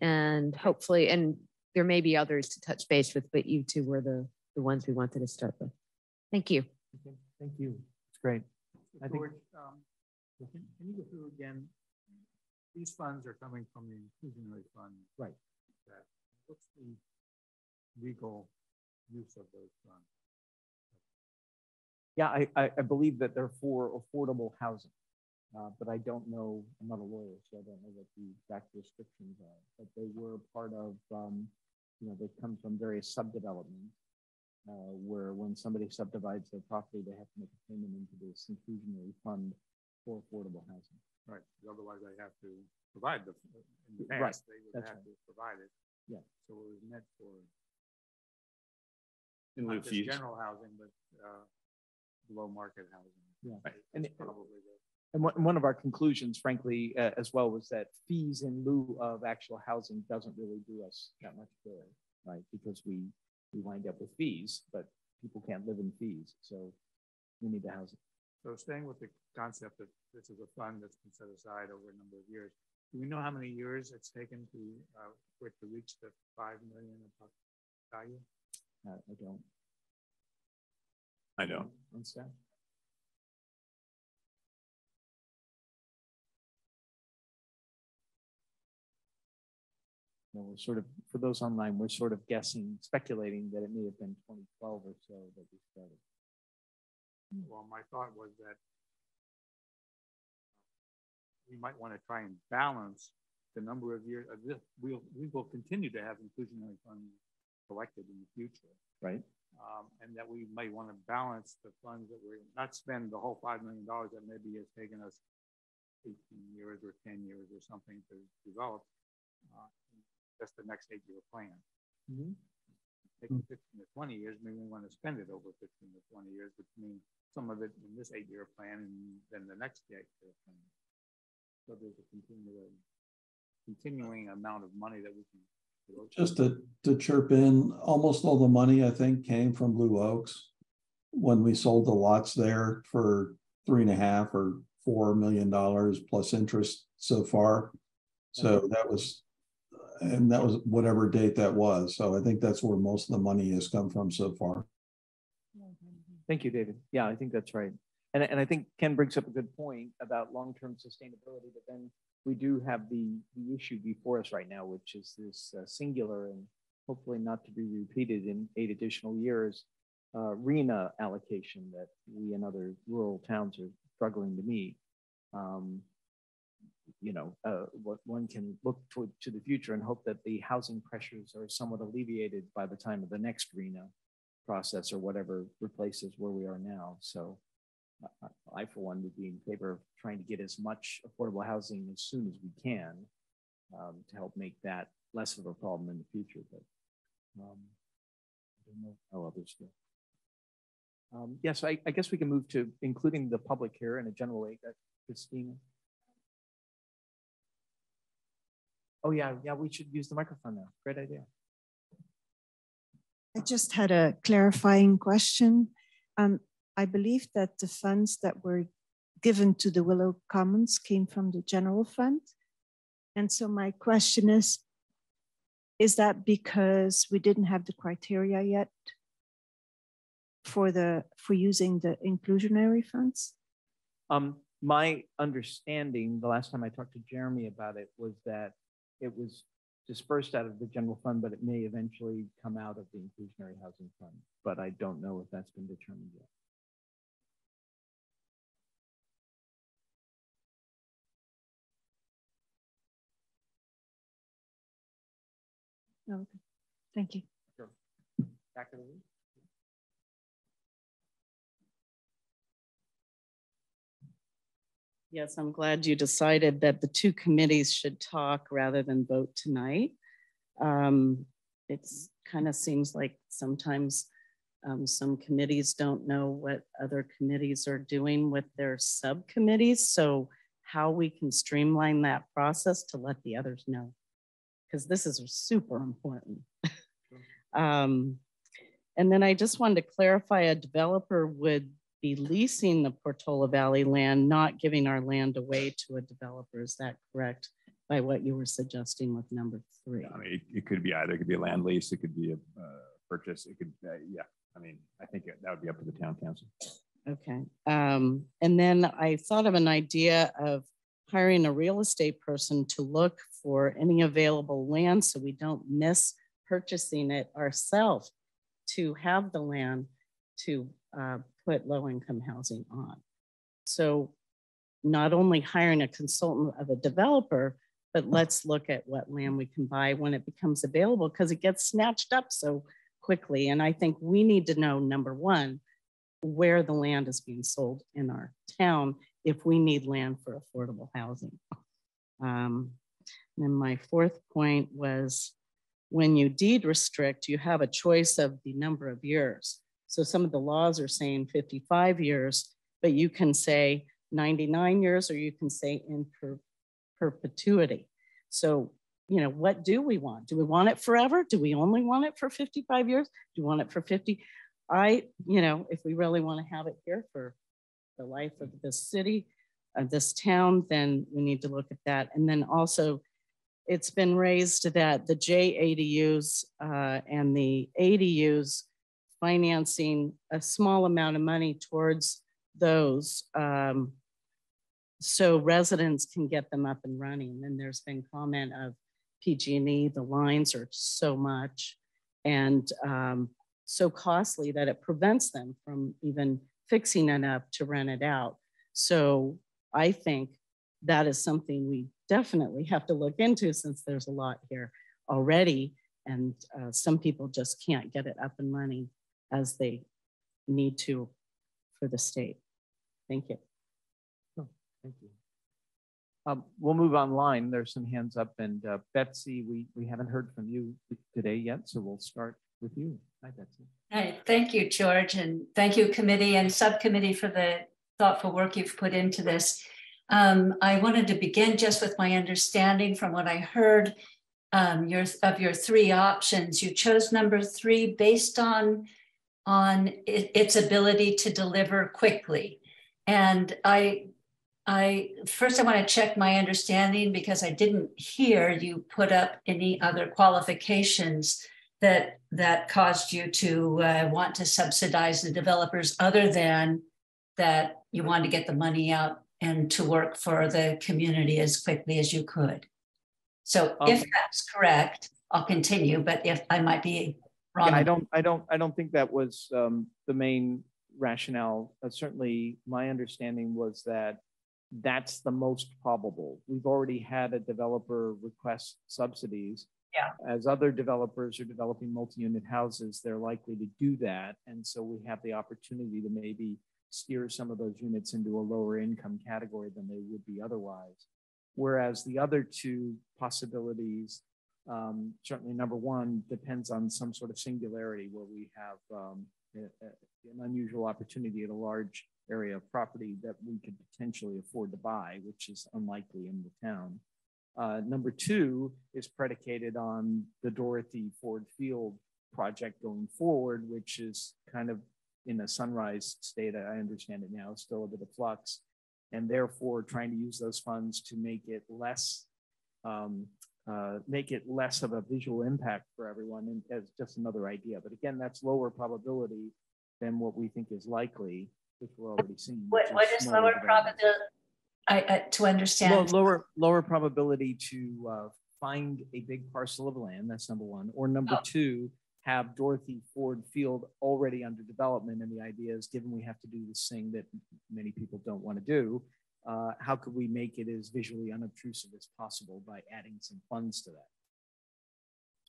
And hopefully, and there may be others to touch base with, but you two were the, the ones we wanted to start with. Thank you. Okay, Thank you. It's great. I think- George, um, can can you go through again? These funds are coming from the inclusionary fund. Right. What's the legal use of those funds? Yeah, I, I, I believe that they're for affordable housing. Uh, but I don't know, I'm not a lawyer, so I don't know what the exact restrictions are, but they were part of, um, you know, they come from various subdevelopments. Uh, where when somebody subdivides their property, they have to make a payment into this inclusionary fund for affordable housing. Right, 'cause otherwise they have to provide the, in the Right, they would that's have right. to provide it. Yeah. So it was meant for In lieu not of just fees. general housing, but, uh, below market housing. Yeah. Right, And it- probably. And one, one of our conclusions, frankly, uh, as well, was that fees in lieu of actual housing doesn't really do us that much good, right? Because we, we wind up with fees, but people can't live in fees. So we need the housing. So staying with the concept that this is a fund that's been set aside over a number of years, do we know how many years it's taken to uh, for it to reach the five million value? Uh, I don't. I don't. Understand? know, we're sort of, for those online, we're sort of guessing, speculating that it may have been 2012 or so that we started. Well, my thought was that we might want to try and balance the number of years of this. We'll, we will continue to have inclusionary funds collected in the future. Right. Um, and that we may want to balance the funds that we're not spend the whole $5 million that maybe has taken us 18 years or 10 years or something to develop. Uh, just the next eight-year plan. Mm-hmm. Taking 15 to 20 years, maybe we want to spend it over 15 to 20 years, which means some of it in this eight-year plan and then the next eight-year plan. So there's a continuing, continuing amount of money that we can. Just to, to chirp in, almost all the money I think came from Blue Oaks when we sold the lots there for three and a half or four million dollars plus interest so far. So that was and that was whatever date that was. So I think that's where most of the money has come from so far. Thank you, David. Yeah, I think that's right. And, and I think Ken brings up a good point about long-term sustainability, but then we do have the, the issue before us right now, which is this uh, singular and hopefully not to be repeated in eight additional years, uh, RHNA allocation that we and other rural towns are struggling to meet. Um, you know, uh, what one can look to, to the future and hope that the housing pressures are somewhat alleviated by the time of the next RHNA process or whatever replaces where we are now. So I, for one, would be in favor of trying to get as much affordable housing as soon as we can um, to help make that less of a problem in the future. But um, I don't know how others feel. Um, yes, yeah, so I, I, guess we can move to including the public here in a general way. That Christina. Oh yeah, yeah, we should use the microphone now. Great idea. I just had a clarifying question. Um, I believe that the funds that were given to the Willow Commons came from the general fund. And so my question is, is that because we didn't have the criteria yet for the for using the inclusionary funds? Um, my understanding, the last time I talked to Jeremy about it, was that it was dispersed out of the general fund, but it may eventually come out of the inclusionary housing fund. But I don't know if that's been determined yet. Okay, thank you. Sure. Back to the room. Yes, I'm glad you decided that the two committees should talk rather than vote tonight. Um, it kind of seems like sometimes um, some committees don't know what other committees are doing with their subcommittees. So how we can streamline that process to let the others know, because this is super important. um, and then I just wanted to clarify a developer would be leasing the Portola Valley land, not giving our land away to a developer. Is that correct? By what you were suggesting with number three? I mean, it, it could be either. It could be a land lease. It could be a uh, purchase. It could, uh, yeah. I mean, I think that would be up to the town council. Okay. Um, and then I thought of an idea of hiring a real estate person to look for any available land so we don't miss purchasing it ourselves to have the land to uh, put low income housing on. So not only hiring a consultant of a developer, but let's look at what land we can buy when it becomes available because it gets snatched up so quickly. And I think we need to know, number one, where the land is being sold in our town if we need land for affordable housing. Um, and my fourth point was when you deed restrict, you have a choice of the number of years. So some of the laws are saying 55 years, but you can say 99 years or you can say in per, perpetuity. So you know, what do we want? Do we want it forever? Do we only want it for 55 years? Do we want it for 50? I, you know, if we really want to have it here for the life of this city, of this town, then we need to look at that. And then also, it's been raised that the JADUs uh, and the ADUs financing a small amount of money towards those um, so residents can get them up and running. And there's been comment of PG&E, the lines are so much and um, so costly that it prevents them from even fixing it up to rent it out. So I think that is something we definitely have to look into since there's a lot here already and uh, some people just can't get it up and running as they need to for the state. Thank you. Oh, thank you. Um, we'll move online. There's some hands up and uh, Betsy, we, we haven't heard from you today yet, so we'll start with you. Hi, Betsy. Thank you, George, and thank you, committee and subcommittee for the thoughtful work you've put into this. Um, I wanted to begin just with my understanding from what I heard um, your, of your three options. You chose number three based on, on it, its ability to deliver quickly. And I, I first I want to check my understanding because I didn't hear you put up any other qualifications that that caused you to uh, want to subsidize the developers other than that you wanted to get the money out and to work for the community as quickly as you could. So um, if that's correct, I'll continue, but if I might be wrong. Yeah, I don't, I don't, I don't think that was um, the main rationale. Uh, certainly my understanding was that that's the most probable. We've already had a developer request subsidies. Yeah. As other developers are developing multi-unit houses, they're likely to do that. And so we have the opportunity to maybe steer some of those units into a lower income category than they would be otherwise. Whereas the other two possibilities, um, certainly number one depends on some sort of singularity where we have um, a, a, an unusual opportunity at a large area of property that we could potentially afford to buy, which is unlikely in the town. Uh, number two is predicated on the Dorothy Ford Field project going forward, which is kind of in a sunrise state, I understand it now, still a bit of flux, and therefore trying to use those funds to make it less, um, uh, make it less of a visual impact for everyone and as just another idea. But again, that's lower probability than what we think is likely, which we're already seeing. What, what is lower probability? I, I, to understand. Well, lower lower probability to uh, find a big parcel of land. That's number one. Or number oh. two, have Dorothy Ford Field already under development. And the idea is given we have to do this thing that many people don't want to do, uh, how could we make it as visually unobtrusive as possible by adding some funds to that?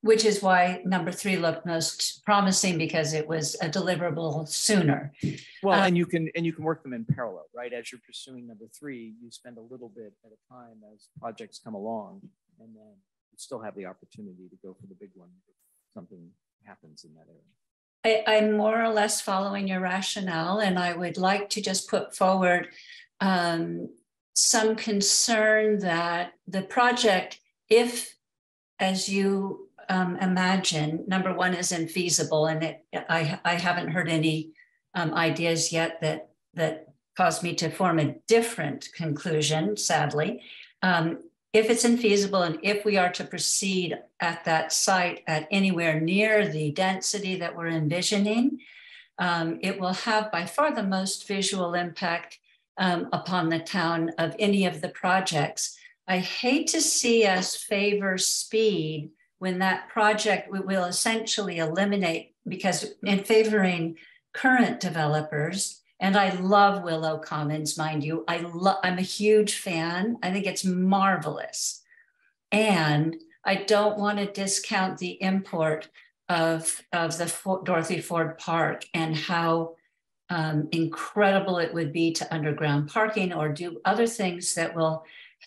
Which is why number three looked most promising because it was a deliverable sooner. Well, uh, and you can and you can work them in parallel, right? As you're pursuing number three, you spend a little bit at a time as projects come along, and then you still have the opportunity to go for the big one if something happens in that area. I, am more or less following your rationale, and I would like to just put forward um, some concern that the project, if as you um, imagine, number one is infeasible, and it, I, I haven't heard any um, ideas yet that that caused me to form a different conclusion. Sadly, um, if it's infeasible and if we are to proceed at that site at anywhere near the density that we're envisioning, um, it will have by far the most visual impact um, upon the town of any of the projects. I hate to see us favor speed when that project will essentially eliminate, because in favoring current developers, and I love Willow Commons, mind you. I love I'm a huge fan. I think it's marvelous. And I don't want to discount the import of, of the Dorothy Ford Park and how um, incredible it would be to underground parking or do other things that will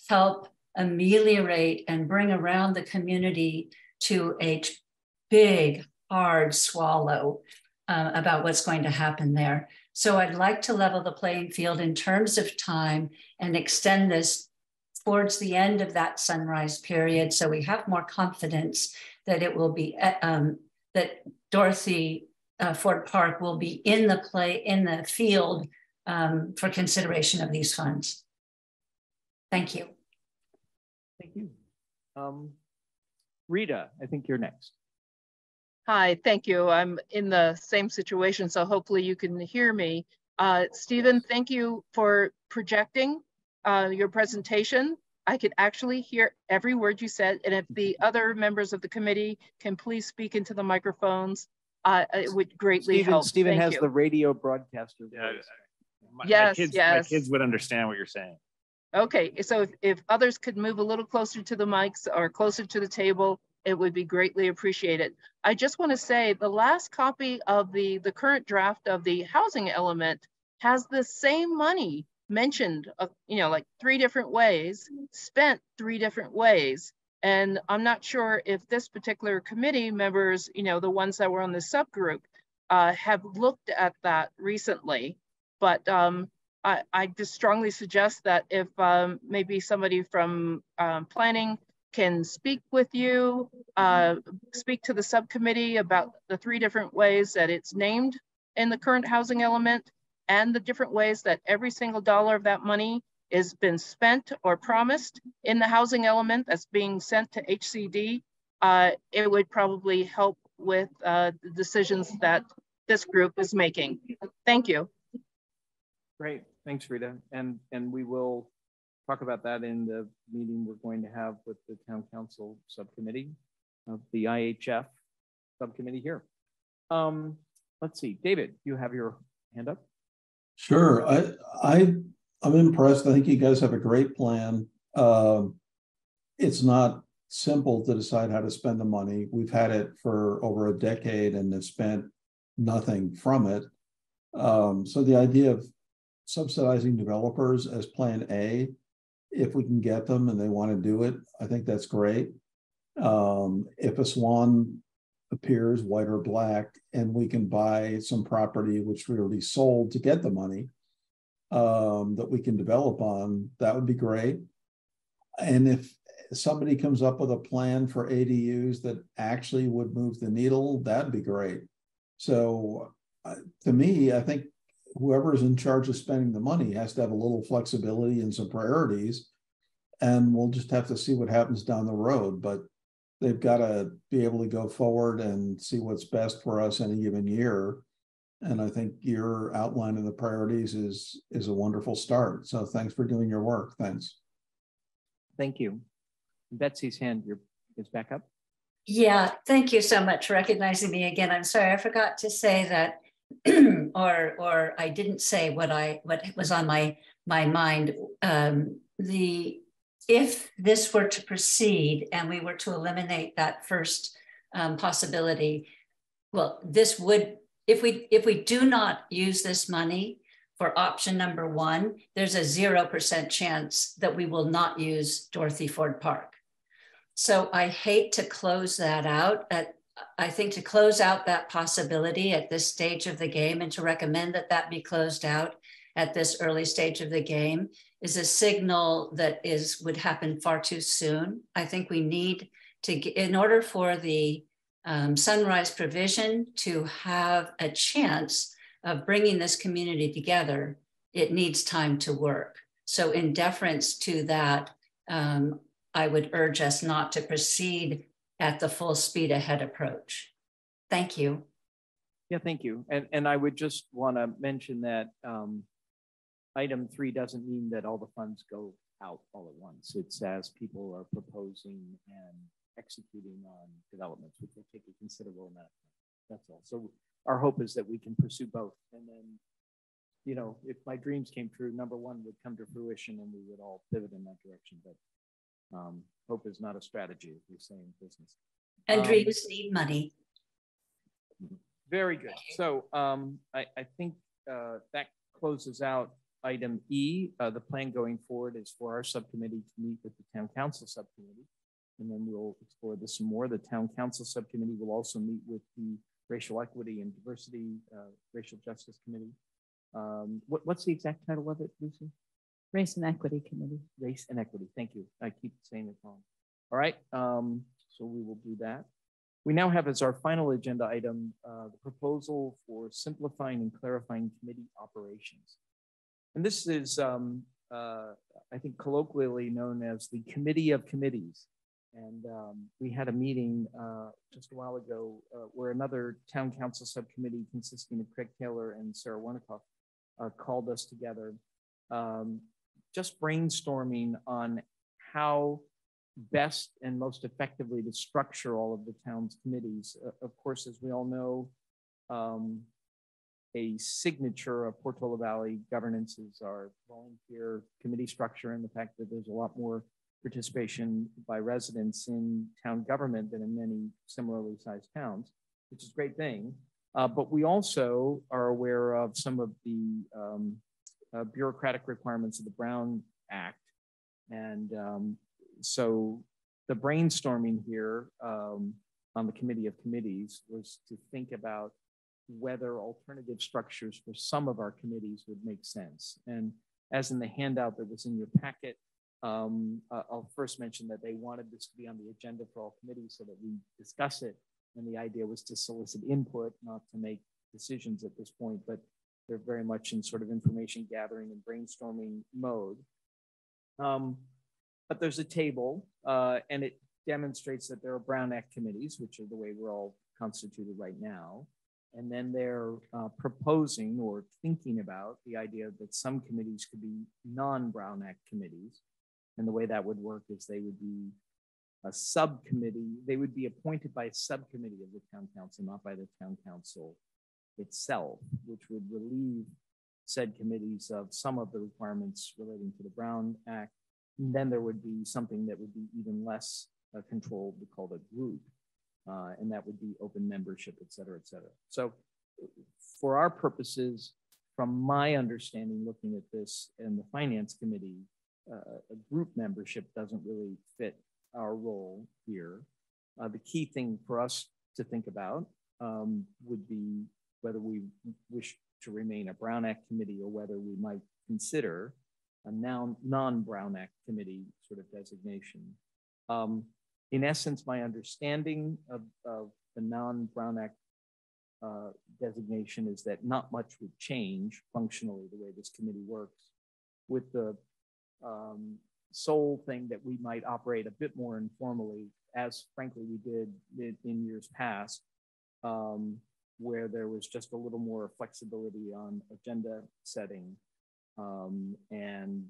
help ameliorate and bring around the community to a big, hard swallow uh, about what's going to happen there. So I'd like to level the playing field in terms of time and extend this towards the end of that sunrise period. So we have more confidence that it will be, uh, um, that Dorothy uh, Ford Park will be in the play, in the field um, for consideration of these funds. Thank you. Thank you. Um, Rita, I think you're next. Hi, thank you. I'm in the same situation, so hopefully you can hear me. Uh, Stephen, thank you for projecting uh, your presentation. I could actually hear every word you said, and if the other members of the committee can please speak into the microphones, uh, it would greatly Stephen, help. Stephen Thank has you. the radio broadcaster. Yeah, voice. my, Yes, my kids, yes. My kids would understand what you're saying. Okay, so if, if others could move a little closer to the mics or closer to the table, it would be greatly appreciated. I just want to say the last copy of the, the current draft of the housing element has the same money mentioned, uh, you know, like three different ways, spent three different ways. And I'm not sure if this particular committee members, you know, the ones that were on the subgroup, uh, have looked at that recently. But um, I, I just strongly suggest that if um, maybe somebody from um, planning can speak with you, uh, speak to the subcommittee about the three different ways that it's named in the current housing element and the different ways that every single dollar of that money has been spent or promised in the housing element that's being sent to HCD, uh, it would probably help with uh, the decisions that this group is making. Thank you. Great, thanks, Rita. And, and we will talk about that in the meeting we're going to have with the town council subcommittee of the IHF subcommittee here. Um, let's see, David, you have your hand up. Sure. I, I, I'm impressed. I think you guys have a great plan. Um, it's not simple to decide how to spend the money. We've had it for over a decade and have spent nothing from it. Um, so the idea of subsidizing developers as plan A, if we can get them and they want to do it, I think that's great. Um, if a swan appears white or black and we can buy some property which we already sold to get the money um, that we can develop on, that would be great. And if somebody comes up with a plan for ADUs that actually would move the needle, that'd be great. So uh, to me, I think whoever is in charge of spending the money has to have a little flexibility and some priorities. And we'll just have to see what happens down the road. But they've got to be able to go forward and see what's best for us any given year. And I think your outline of the priorities is is a wonderful start. So thanks for doing your work. Thanks. Thank you. Betsy's hand your, is back up. Yeah, thank you so much for recognizing me again. I'm sorry, I forgot to say that, or or I didn't say what I what was on my my mind. Um, the if this were to proceed and we were to eliminate that first um, possibility, well, this would if we if we do not use this money for option number one, there's a zero percent chance that we will not use Dorothy Ford Park. So I hate to close that out. At, I think to close out that possibility at this stage of the game and to recommend that that be closed out at this early stage of the game is a signal that is would happen far too soon. I think we need to, in order for the um, sunrise provision to have a chance of bringing this community together, it needs time to work. So in deference to that, um, I would urge us not to proceed at the full speed ahead approach. Thank you. Yeah, thank you. And, and I would just want to mention that um, item three doesn't mean that all the funds go out all at once. It's as people are proposing and executing on developments, which will take a considerable amount of time. That's all. So our hope is that we can pursue both. And then, you know, if my dreams came true, number one would come to fruition and we would all pivot in that direction. But um, hope is not a strategy, as we say in business. And Um, dreams need money. Very good. So um, I, I think uh, that closes out item E. Uh, the plan going forward is for our subcommittee to meet with the town council subcommittee. And then we'll explore this some more. The town council subcommittee will also meet with the racial equity and diversity, uh, racial justice committee. Um, what, what's the exact title of it, Lucy? Race and Equity Committee. Race and Equity. Thank you. I keep saying it wrong. All right. Um, so we will do that. We now have as our final agenda item uh, the proposal for simplifying and clarifying committee operations. And this is, um, uh, I think, colloquially known as the Committee of Committees. And um, we had a meeting uh, just a while ago uh, where another town council subcommittee consisting of Craig Taylor and Sarah Wernikoff uh, called us together, um, just brainstorming on how best and most effectively to structure all of the town's committees. Uh, of course, as we all know, um, a signature of Portola Valley governance is our volunteer committee structure and the fact that there's a lot more participation by residents in town government than in many similarly sized towns, which is a great thing. Uh, but we also are aware of some of the um, uh, bureaucratic requirements of the Brown Act. And um, so the brainstorming here um, on the committee of committees was to think about whether alternative structures for some of our committees would make sense. And as in the handout that was in your packet, um, uh, I'll first mention that they wanted this to be on the agenda for all committees so that we discuss it. And the idea was to solicit input, not to make decisions at this point, but they're very much in sort of information gathering and brainstorming mode. Um, but there's a table uh, and it demonstrates that there are Brown Act committees, which are the way we're all constituted right now. And then they're uh, proposing or thinking about the idea that some committees could be non-Brown Act committees. And the way that would work is they would be a subcommittee, they would be appointed by a subcommittee of the town council, not by the town council itself, which would relieve said committees of some of the requirements relating to the Brown Act then there would be something that would be even less uh, controlled, we call a group, uh, and that would be open membership, et cetera, et cetera. So for our purposes, from my understanding, looking at this in the finance committee, uh, a group membership doesn't really fit our role here. Uh, the key thing for us to think about um, would be whether we wish to remain a Brown Act committee or whether we might consider a non-Brown Act committee sort of designation. Um, in essence, my understanding of, of the non-Brown Act uh, designation is that not much would change functionally the way this committee works with the um, sole thing that we might operate a bit more informally as frankly we did in, in years past um, where there was just a little more flexibility on agenda setting um, and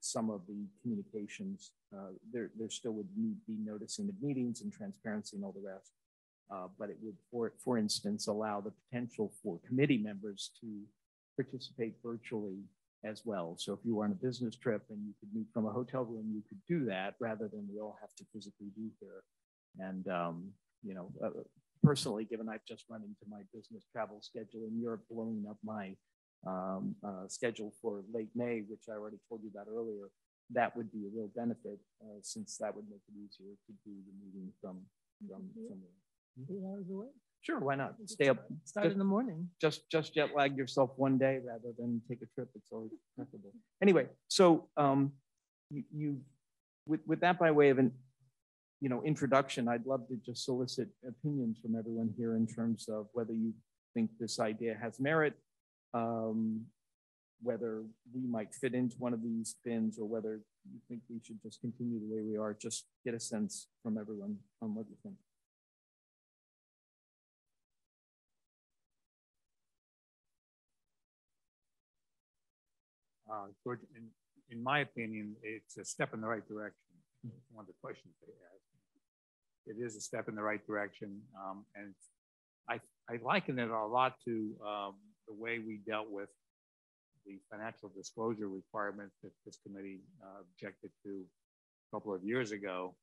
some of the communications. Uh, there, there still would need, be noticing of meetings and transparency and all the rest. Uh, but it would, for, for instance, allow the potential for committee members to participate virtually as well. So if you were on a business trip and you could meet from a hotel room, you could do that rather than we all have to physically be here. And, um, you know, uh, personally, given I've just run into my business travel schedule in Europe blowing up my um, uh, scheduled for late May, which I already told you about earlier, that would be a real benefit uh, since that would make it easier to do the meeting from, from mm-hmm. somewhere. Hours away. Sure, why not? Stay up. Start in the morning. Just just jet lag yourself one day rather than take a trip. It's always preferable. Anyway, so um, you, you with with that by way of an you know introduction, I'd love to just solicit opinions from everyone here in terms of whether you think this idea has merit, um, whether we might fit into one of these bins or whether you think we should just continue the way we are, just get a sense from everyone on what you think. Uh, George, in, in my opinion, it's a step in the right direction. One of the questions they asked. It is a step in the right direction. Um, and I, I liken it a lot to um, the way we dealt with the financial disclosure requirements that this committee uh, objected to a couple of years ago.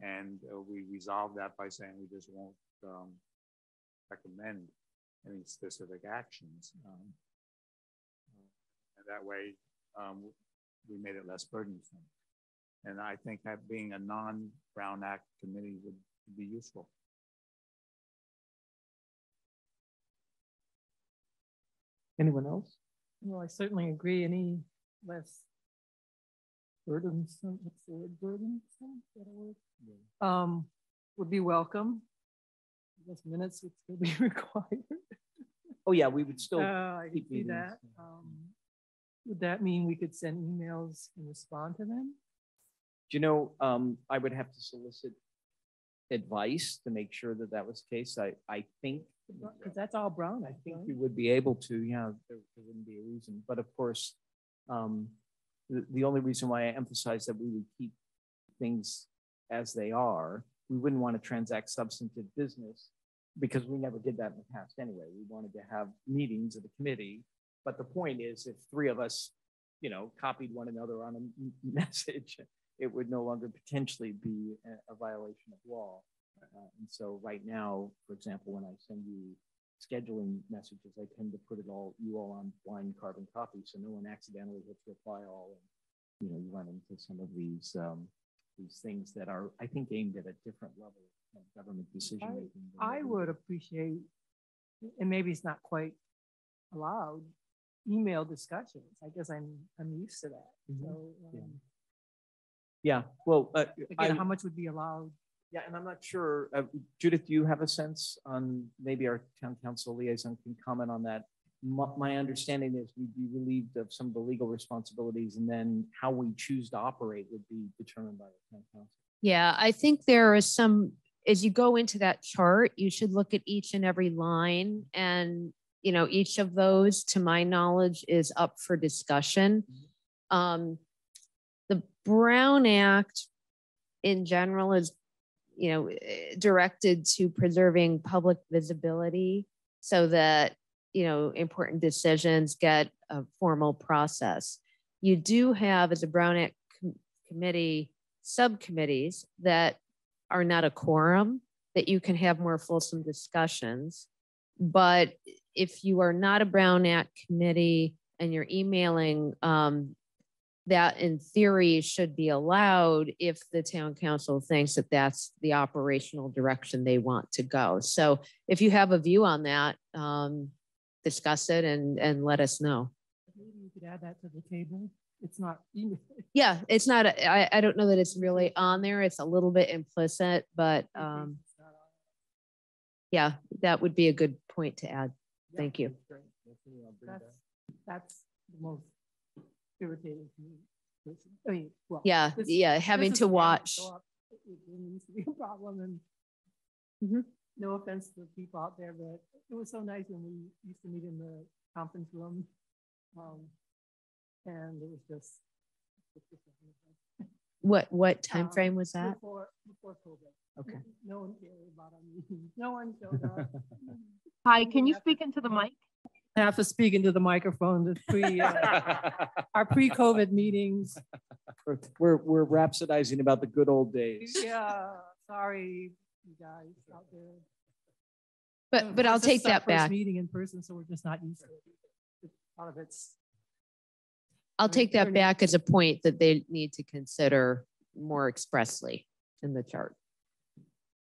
And uh, we resolved that by saying we just won't um, recommend any specific actions. Um, and that way um, we made it less burdensome. And I think that being a non-Brown Act committee would be useful. Anyone else? Well, I certainly agree. Any less burdensome, what's the word, burdensome, is that a? Um, would be welcome. I guess minutes would still be required. Oh, yeah, we would still. Uh, I keep see meetings. that. Um, Would that mean we could send emails and respond to them? Do you know, um, I would have to solicit advice to make sure that that was the case. I, I think, Because that's all brown, I think we would be able to, yeah, there, there wouldn't be a reason. But of course, um, the, the only reason why I emphasize that we would keep things as they are, we wouldn't want to transact substantive business because we never did that in the past anyway. We wanted to have meetings of the committee. But the point is, if three of us, you know, copied one another on a message, it would no longer potentially be a, a violation of law. Uh, and so right now, for example, when I send you scheduling messages, I tend to put it all, you all on blind carbon copy, so no one accidentally hits reply all. And, you know, you run into some of these, um, these things that are, I think, aimed at a different level of government decision making. than I would appreciate, and maybe it's not quite allowed, email discussions. I guess I'm, I'm used to that. Mhm. So, um, Yeah, well, uh, I, again, how much would be allowed? yeah, and I'm not sure, uh, Judith, do you have a sense on, maybe our town council liaison can comment on that? My, my understanding is we'd be relieved of some of the legal responsibilities and then how we choose to operate would be determined by the town council. Yeah, I think there is some, as you go into that chart, you should look at each and every line and, you know, each of those, to my knowledge, is up for discussion. Um, the Brown Act in general is, you know, directed to preserving public visibility so that, you know, important decisions get a formal process. You do have, as a Brown Act com- committee, subcommittees that are not a quorum, that you can have more fulsome discussions. But if you are not a Brown Act committee and you're emailing, um, that in theory should be allowed if the town council thinks that that's the operational direction they want to go. So if you have a view on that, um, discuss it and, and let us know. Maybe you could add that to the table. It's not. Yeah, it's not, a- I, I don't know that it's really on there. It's a little bit implicit, but, um, yeah, that would be a good point to add. Thank you. That's, that's the most irritating to me. I mean, well. Yeah, this- yeah, having to watch. so It it needs to be a problem and Mhm. no offense to the people out there, but it was so nice when we used to meet in the conference room. Um, and it was just. it's just What, what time um, frame was that? Before, before COVID. Okay. No one cared about our meetings. No one showed up. Hi, can you speak into the mic? I have to speak into the microphone, the pre, uh, our pre-COVID meetings. We're- We're, we're rhapsodizing about the good old days. Yeah, sorry, you guys out there. But, but This I'll take that first back. Meeting in person, so we're just not used to it. It's Part of it's, I'll take that back as a point that they need to consider more expressly in the chart.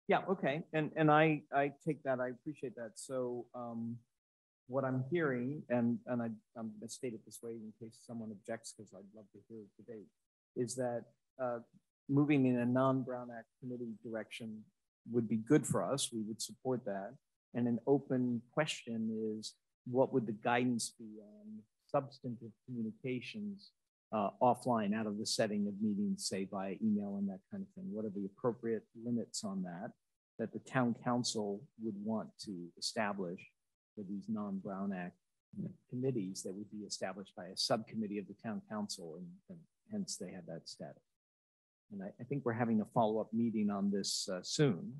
Yeah, okay, and, and I, I take that, I appreciate that. So, um, what I'm hearing, and, and I, I'm gonna state it this way in case someone objects, because I'd love to hear the debate, is that, uh, moving in a non-Brown Act committee direction would be good for us. We would support that. And an open question is, what would the guidance be on substantive communications uh, offline out of the setting of meetings, say via email and that kind of thing? What are the appropriate limits on that that the town council would want to establish for these non-Brown Act committees that would be established by a subcommittee of the town council and, and hence they have that status. And I, I think we're having a follow-up meeting on this uh, soon,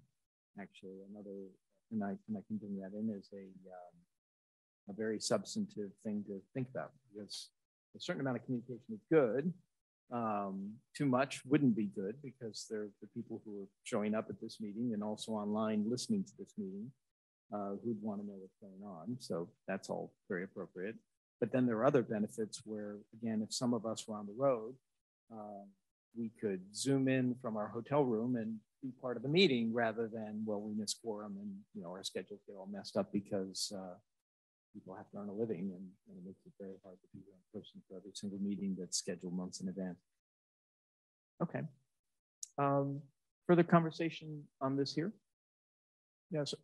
actually, another, and I, and I can bring that in as a, um, a very substantive thing to think about because a certain amount of communication is good. Um, too much wouldn't be good because there are the people who are showing up at this meeting and also online listening to this meeting uh, who'd want to know what's going on. So that's all very appropriate. But then there are other benefits where, again, if some of us were on the road, uh, we could zoom in from our hotel room and be part of the meeting rather than, well, we miss quorum and, you know, our schedules get all messed up because uh, people have to earn a living and, and it makes it very hard to be in person for every single meeting that's scheduled months in advance. Okay. Um, further conversation on this here? Yes. So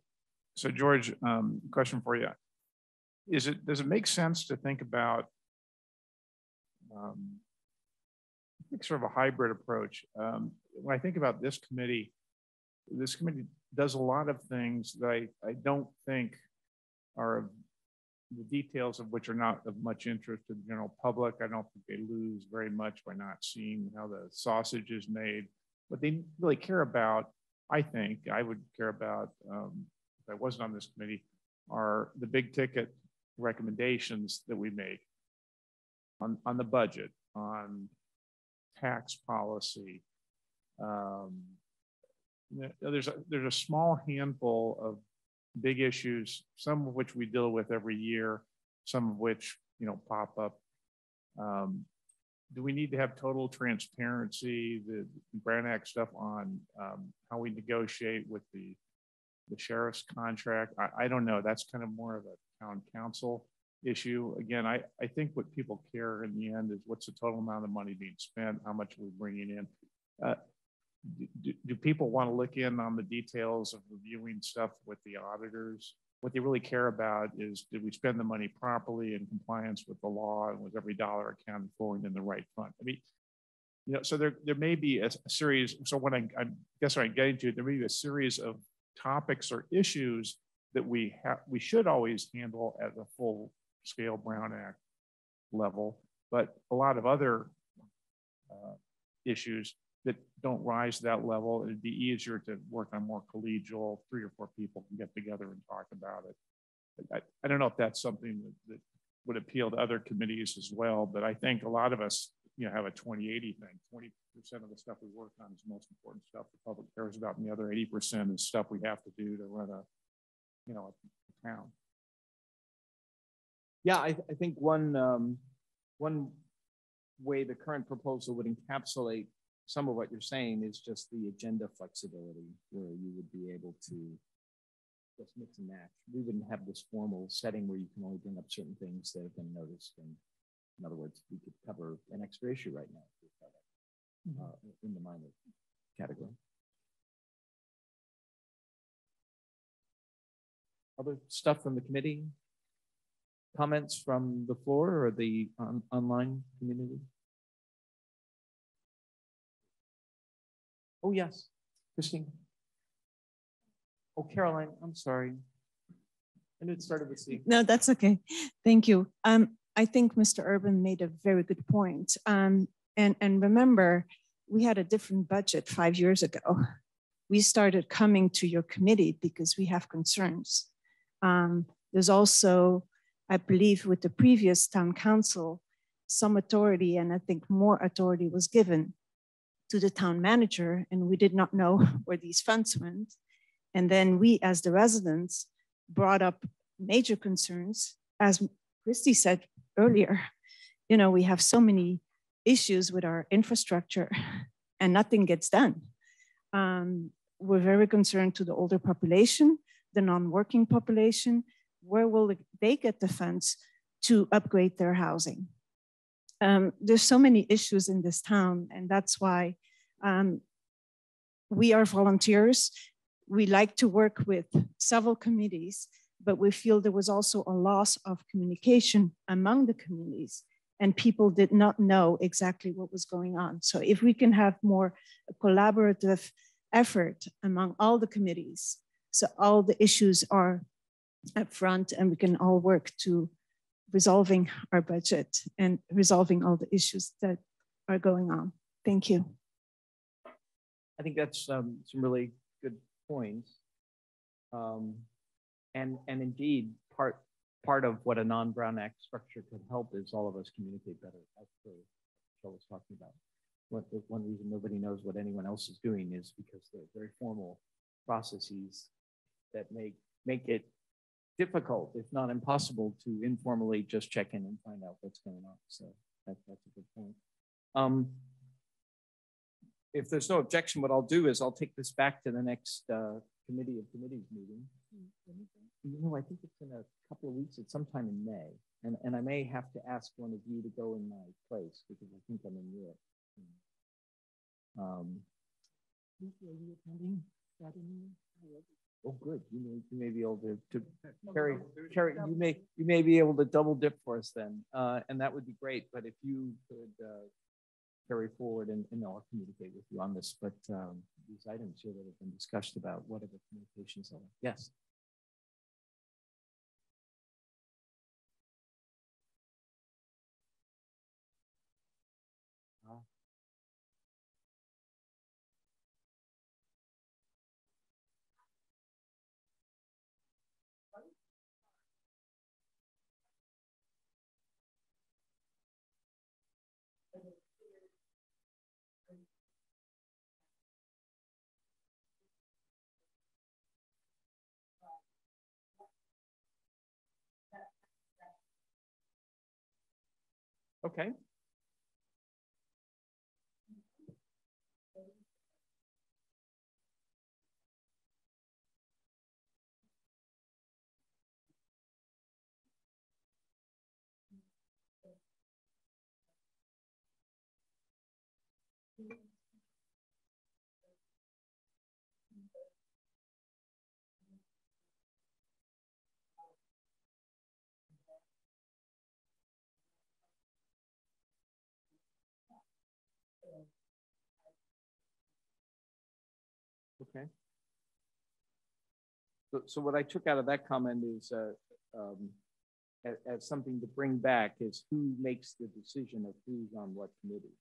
George, um, question for you. Is it, does it make sense to think about um, sort of a hybrid approach? Um, when I think about this committee, this committee does a lot of things that I, I don't think are the details of which are not of much interest to the general public. I don't think they lose very much by not seeing how the sausage is made. What they really care about, I think, I would care about um, I wasn't on this committee, are the big ticket recommendations that we make on, on the budget, on tax policy. Um, there's a, there's a small handful of big issues, some of which we deal with every year, some of which, you know, pop up. Um, do we need to have total transparency, the Brown Act stuff on um, how we negotiate with the, the sheriff's contract? I, I don't know. That's kind of more of a town council issue. Again, I, I think what people care in the end is what's the total amount of money being spent? How much are we bringing in? Uh, do, do people want to look in on the details of reviewing stuff with the auditors? What they really care about is did we spend the money properly in compliance with the law and was every dollar accounted for and in the right fund? I mean, you know, so there, there may be a, series. So what I, I guess what I'm getting to, there may be a series of topics or issues that we have, we should always handle at the full scale Brown Act level, but a lot of other uh, issues that don't rise to that level, it'd be easier to work on more collegial, three or four people can get together and talk about it. I, I don't know if that's something that, that would appeal to other committees as well, but I think a lot of us, you know, have a 2080 thing. 20% of the stuff we work on is the most important stuff the public cares about, and the other 80% is stuff we have to do to run a, you know, a town. Yeah, I, I think one um, one way the current proposal would encapsulate some of what you're saying is just the agenda flexibility where you would be able to just mix and match. We wouldn't have this formal setting where you can only bring up certain things that have been noticed. And in other words, we could cover an extra issue right now mm-hmm. uh, in the minor category. Other stuff from the committee? Comments from the floor or the on online community? Oh, yes, Christine. Oh, Caroline, I'm sorry. I knew it started with C. No, that's okay. Thank you. Um, I think Mr. Urban made a very good point. Um, and, and remember, we had a different budget five years ago. We started coming to your committee because we have concerns. Um, there's also, I believe, with the previous town council, some authority, and I think more authority was given to the town manager and we did not know where these funds went. And then we, as the residents, brought up major concerns. As Christy said earlier, you know, we have so many issues with our infrastructure and nothing gets done. Um, we're very concerned to the older population, the non-working population. Where will they get the funds to upgrade their housing? Um, there's so many issues in this town, and that's why um, we are volunteers. We like to work with several committees, but we feel there was also a loss of communication among the committees and people did not know exactly what was going on. So if we can have more collaborative effort among all the committees, so all the issues are up front and we can all work to resolving our budget and resolving all the issues that are going on. Thank you. I think that's um, some really good points. Um, and, and indeed, part, part of what a non-Brown Act structure could help is all of us communicate better, as Phil was talking about. What the one reason nobody knows what anyone else is doing is because they're very formal processes that make make it difficult, if not impossible, to informally just check in and find out what's going on. So that, that's a good point. Um, if there's no objection, what I'll do is I'll take this back to the next uh, committee of committees meeting. You know, I think it's in a couple of weeks. It's sometime in May, and and I may have to ask one of you to go in my place because I think I'm in Europe. Um, Are you attending oh, good. You may, you may be able to, to carry, carry, you may, you may be able to double dip for us then. Uh, and that would be great. But if you could, uh, carry forward and, and I'll communicate with you on this, but, um, these items here that have been discussed about communications are. Yes. Okay. Okay. So, so what I took out of that comment is, uh, um, as, as something to bring back is who makes the decision of who's on what committee.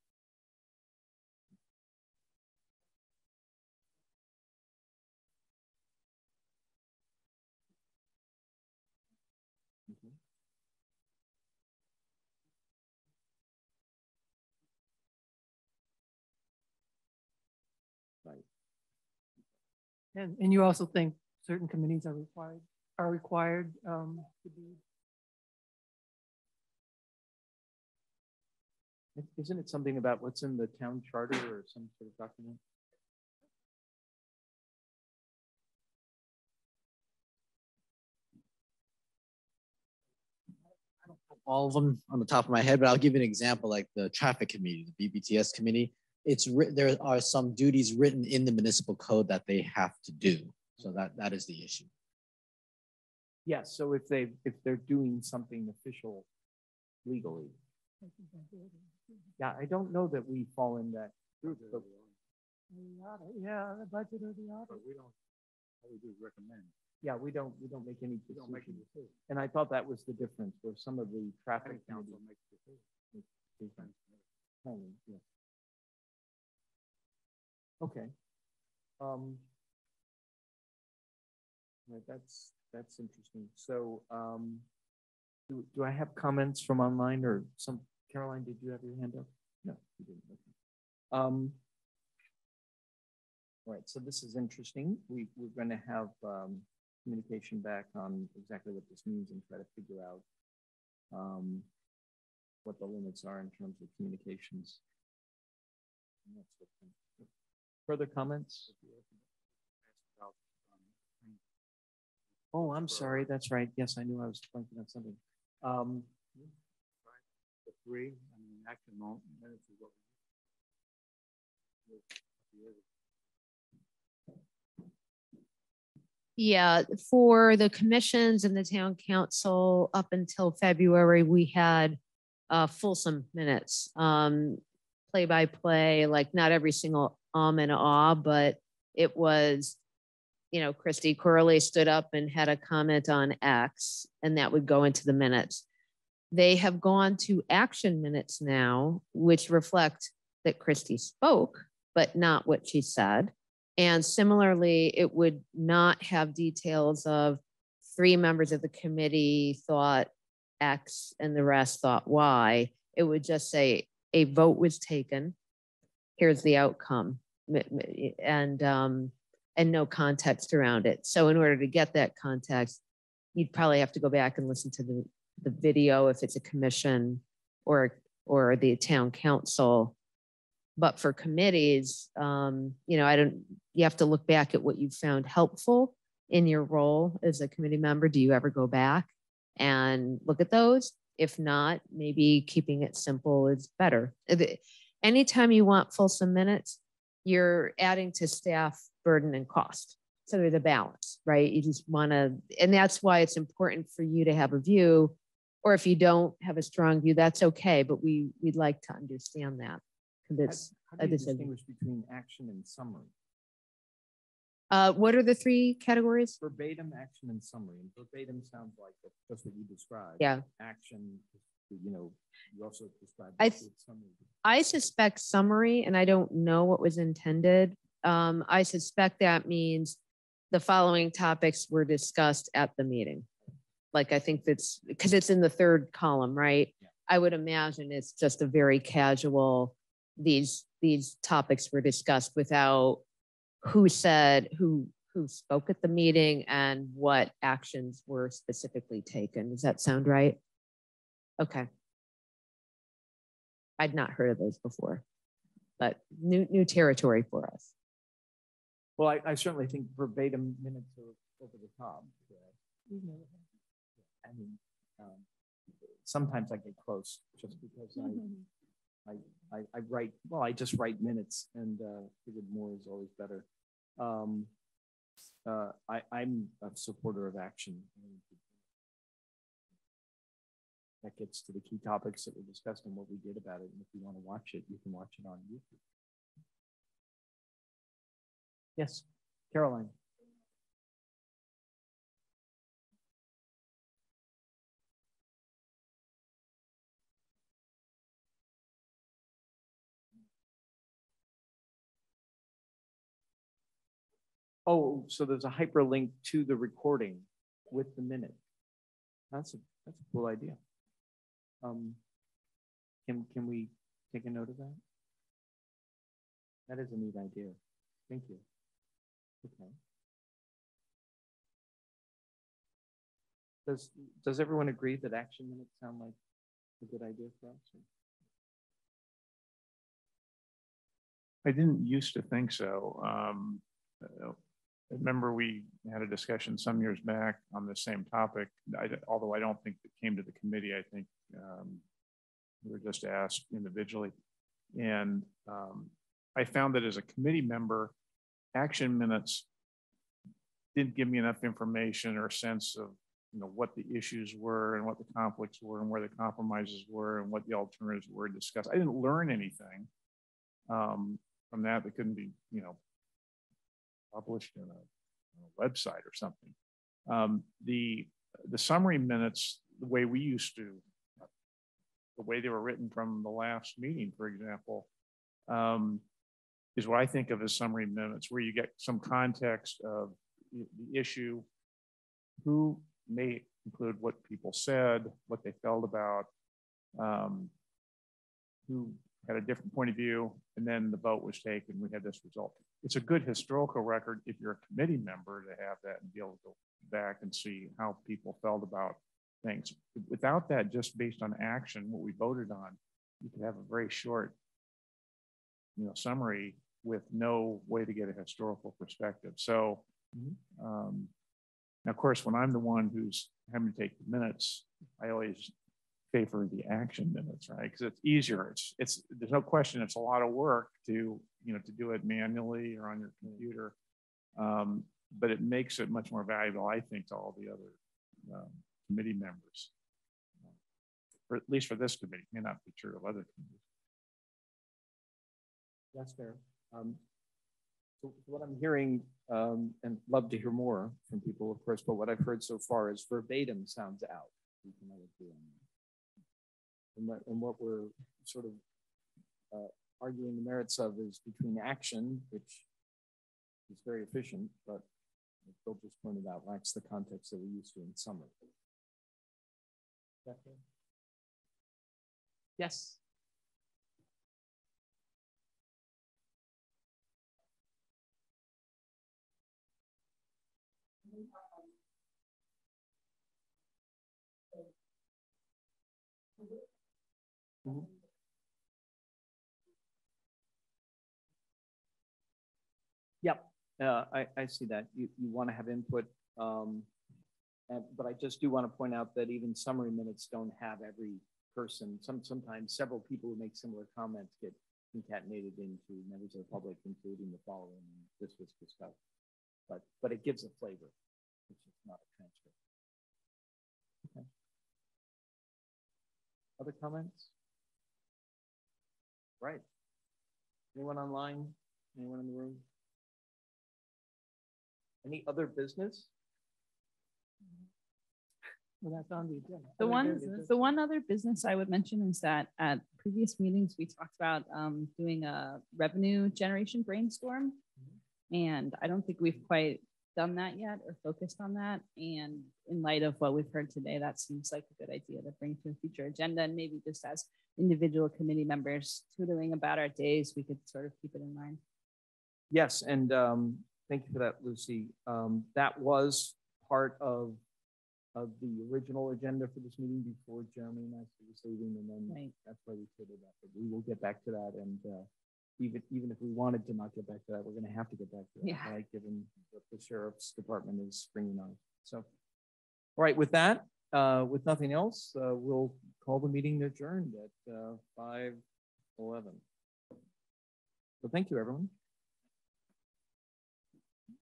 And, and you also think certain committees are required, are required um, to be Isn't it something about what's in the town charter or some sort of document? all of them on the top of my head, but I'll give you an example like the traffic committee, the BPTS committee. It's written, there are some duties written in the municipal code that they have to do. So that, that is the issue. Yes, so if they, if they're doing something official legally. Yeah, I don't know that we fall in that group, but yeah, the budget or the audit. But we don't, all we do is recommend. yeah, we don't, we don't make any We don't make a decisions. decision. And I thought that was the difference where some of the traffic Planning council makes the decision. decisions- planning, yeah. Okay. Um. Right, that's, that's interesting. So, um, do, do I have comments from online or some, Caroline, did you have your hand up? No, you didn't. Okay. Um. All right, so this is interesting. We, we're going to have, um, communication back on exactly what this means and try to figure out, um, what the limits are in terms of communications. And that's what I'm- Further comments? Oh, I'm sorry. That's right. Yes, I knew I was blanking on something. Um, The three, I mean, action minutes is what. Yeah, for the commissions and the town council, up until February, we had uh, fulsome minutes. Um, play by play, like not every single um and ah, but it was, you know, Christy Corley stood up and had a comment on X, and that would go into the minutes. They have gone to action minutes now, which reflect that Christy spoke, but not what she said. And similarly, it would not have details of three members of the committee thought X and the rest thought Y. It would just say a vote was taken. Here's the outcome and um, and no context around it. So in order to get that context, you'd probably have to go back and listen to the, the video if it's a commission or or the town council but for committees, um, you know, I don't, you have to look back at what you found helpful in your role as a committee member. Do you ever go back and look at those? If not, maybe keeping it simple is better. Anytime you want fulsome minutes, you're adding to staff burden and cost. So there's a balance, right? You just want to, and that's why it's important for you to have a view. Or if you don't have a strong view, that's okay. But we we'd like to understand that because it's How do you distinguish between action and summary? Uh, what are the three categories? Verbatim, action, and summary. And verbatim sounds like just what you described. Yeah. Action, you know, you also described. I it th- with summary. I suspect summary, and I don't know what was intended. Um, I suspect that means the following topics were discussed at the meeting. Like I think that's because it's in the third column, right? I would imagine it's just a very casual. These these topics were discussed without who said who who spoke at the meeting and what actions were specifically taken. Does that sound right? Okay. I'd not heard of those before, but new new territory for us. Well, I, I certainly think verbatim minutes are over the top. I mean, um, sometimes I get close just because I, I, I, I write, well, I just write minutes and uh, figured more is always better. Um, uh, I, I'm a supporter of action. That gets to the key topics that were discussed and what we did about it. And if you want to watch it, you can watch it on YouTube. Yes, Caroline. Oh, so there's a hyperlink to the recording with the minute. That's a that's a cool idea. Um, can can we take a note of that? That is a neat idea. Thank you. Okay. Does does everyone agree that action minutes sound like a good idea for us? or- I didn't used to think so. Um, uh, I remember we had a discussion some years back on the same topic. I, although I don't think it came to the committee, I think um, we were just asked individually. And um, I found that as a committee member, action minutes didn't give me enough information or sense of you know what the issues were and what the conflicts were and where the compromises were and what the alternatives were discussed. I didn't learn anything um, from that that couldn't be you know published in a, in a website or something. Um, the the summary minutes, the way we used to, the way they were written from the last meeting, for example, um, is what I think of as summary minutes, where you get some context of the issue, who may include what people said, what they felt about, um, who had a different point of view, and then the vote was taken. We had this result. It's a good historical record if you're a committee member to have that and be able to go back and see how people felt about things. Without that, just based on action, what we voted on, you could have a very short, you know, summary with no way to get a historical perspective. So, um, now, of course, when I'm the one who's having to take the minutes, I always favor the action minutes, right? Because it's easier. It's it's there's no question. It's a lot of work to you know to do it manually or on your computer, um, but it makes it much more valuable, I think, to all the other um, committee members, or at least for this committee. It may not be true of other committees. That's fair. Um, so what I'm hearing, um, and love to hear more from people, of course, but what I've heard so far is verbatim sounds out. We. And what, and what we're sort of uh, arguing the merits of is between action, which is very efficient, but as Bill just pointed out, lacks the context that we're used to in summary. Is that fair? Yes. Mhm. Yep, uh, I, I see that. You, you want to have input. Um, and, but I just do want to point out that even summary minutes don't have every person. Some, sometimes several people who make similar comments get concatenated into members of the public, including the following. This was discussed, but but it gives a flavor. It's just not a transcript. Okay. Other comments? Right. Anyone online? Anyone in the room? Any other business? Well, that's on the agenda. The one, the one other business I would mention is that at previous meetings, we talked about um, doing a revenue generation brainstorm. And I don't think we've quite done that yet or focused on that. And in light of what we've heard today, that seems like a good idea to bring to a future agenda and maybe just as individual committee members tutoring about our days, we could sort of keep it in mind. Yes, and um, thank you for that, Lucy. Um, that was part of of the original agenda for this meeting before Jeremy and I was leaving, and then Right. that's why we tabled that. But we will get back to that, and uh, even even if we wanted to not get back to that, we're going to have to get back to that, Yeah. right? Given what the sheriff's department is bringing on. So, all right, with that, uh, with nothing else, uh, we'll call the meeting adjourned at uh, five eleven. So thank you, everyone.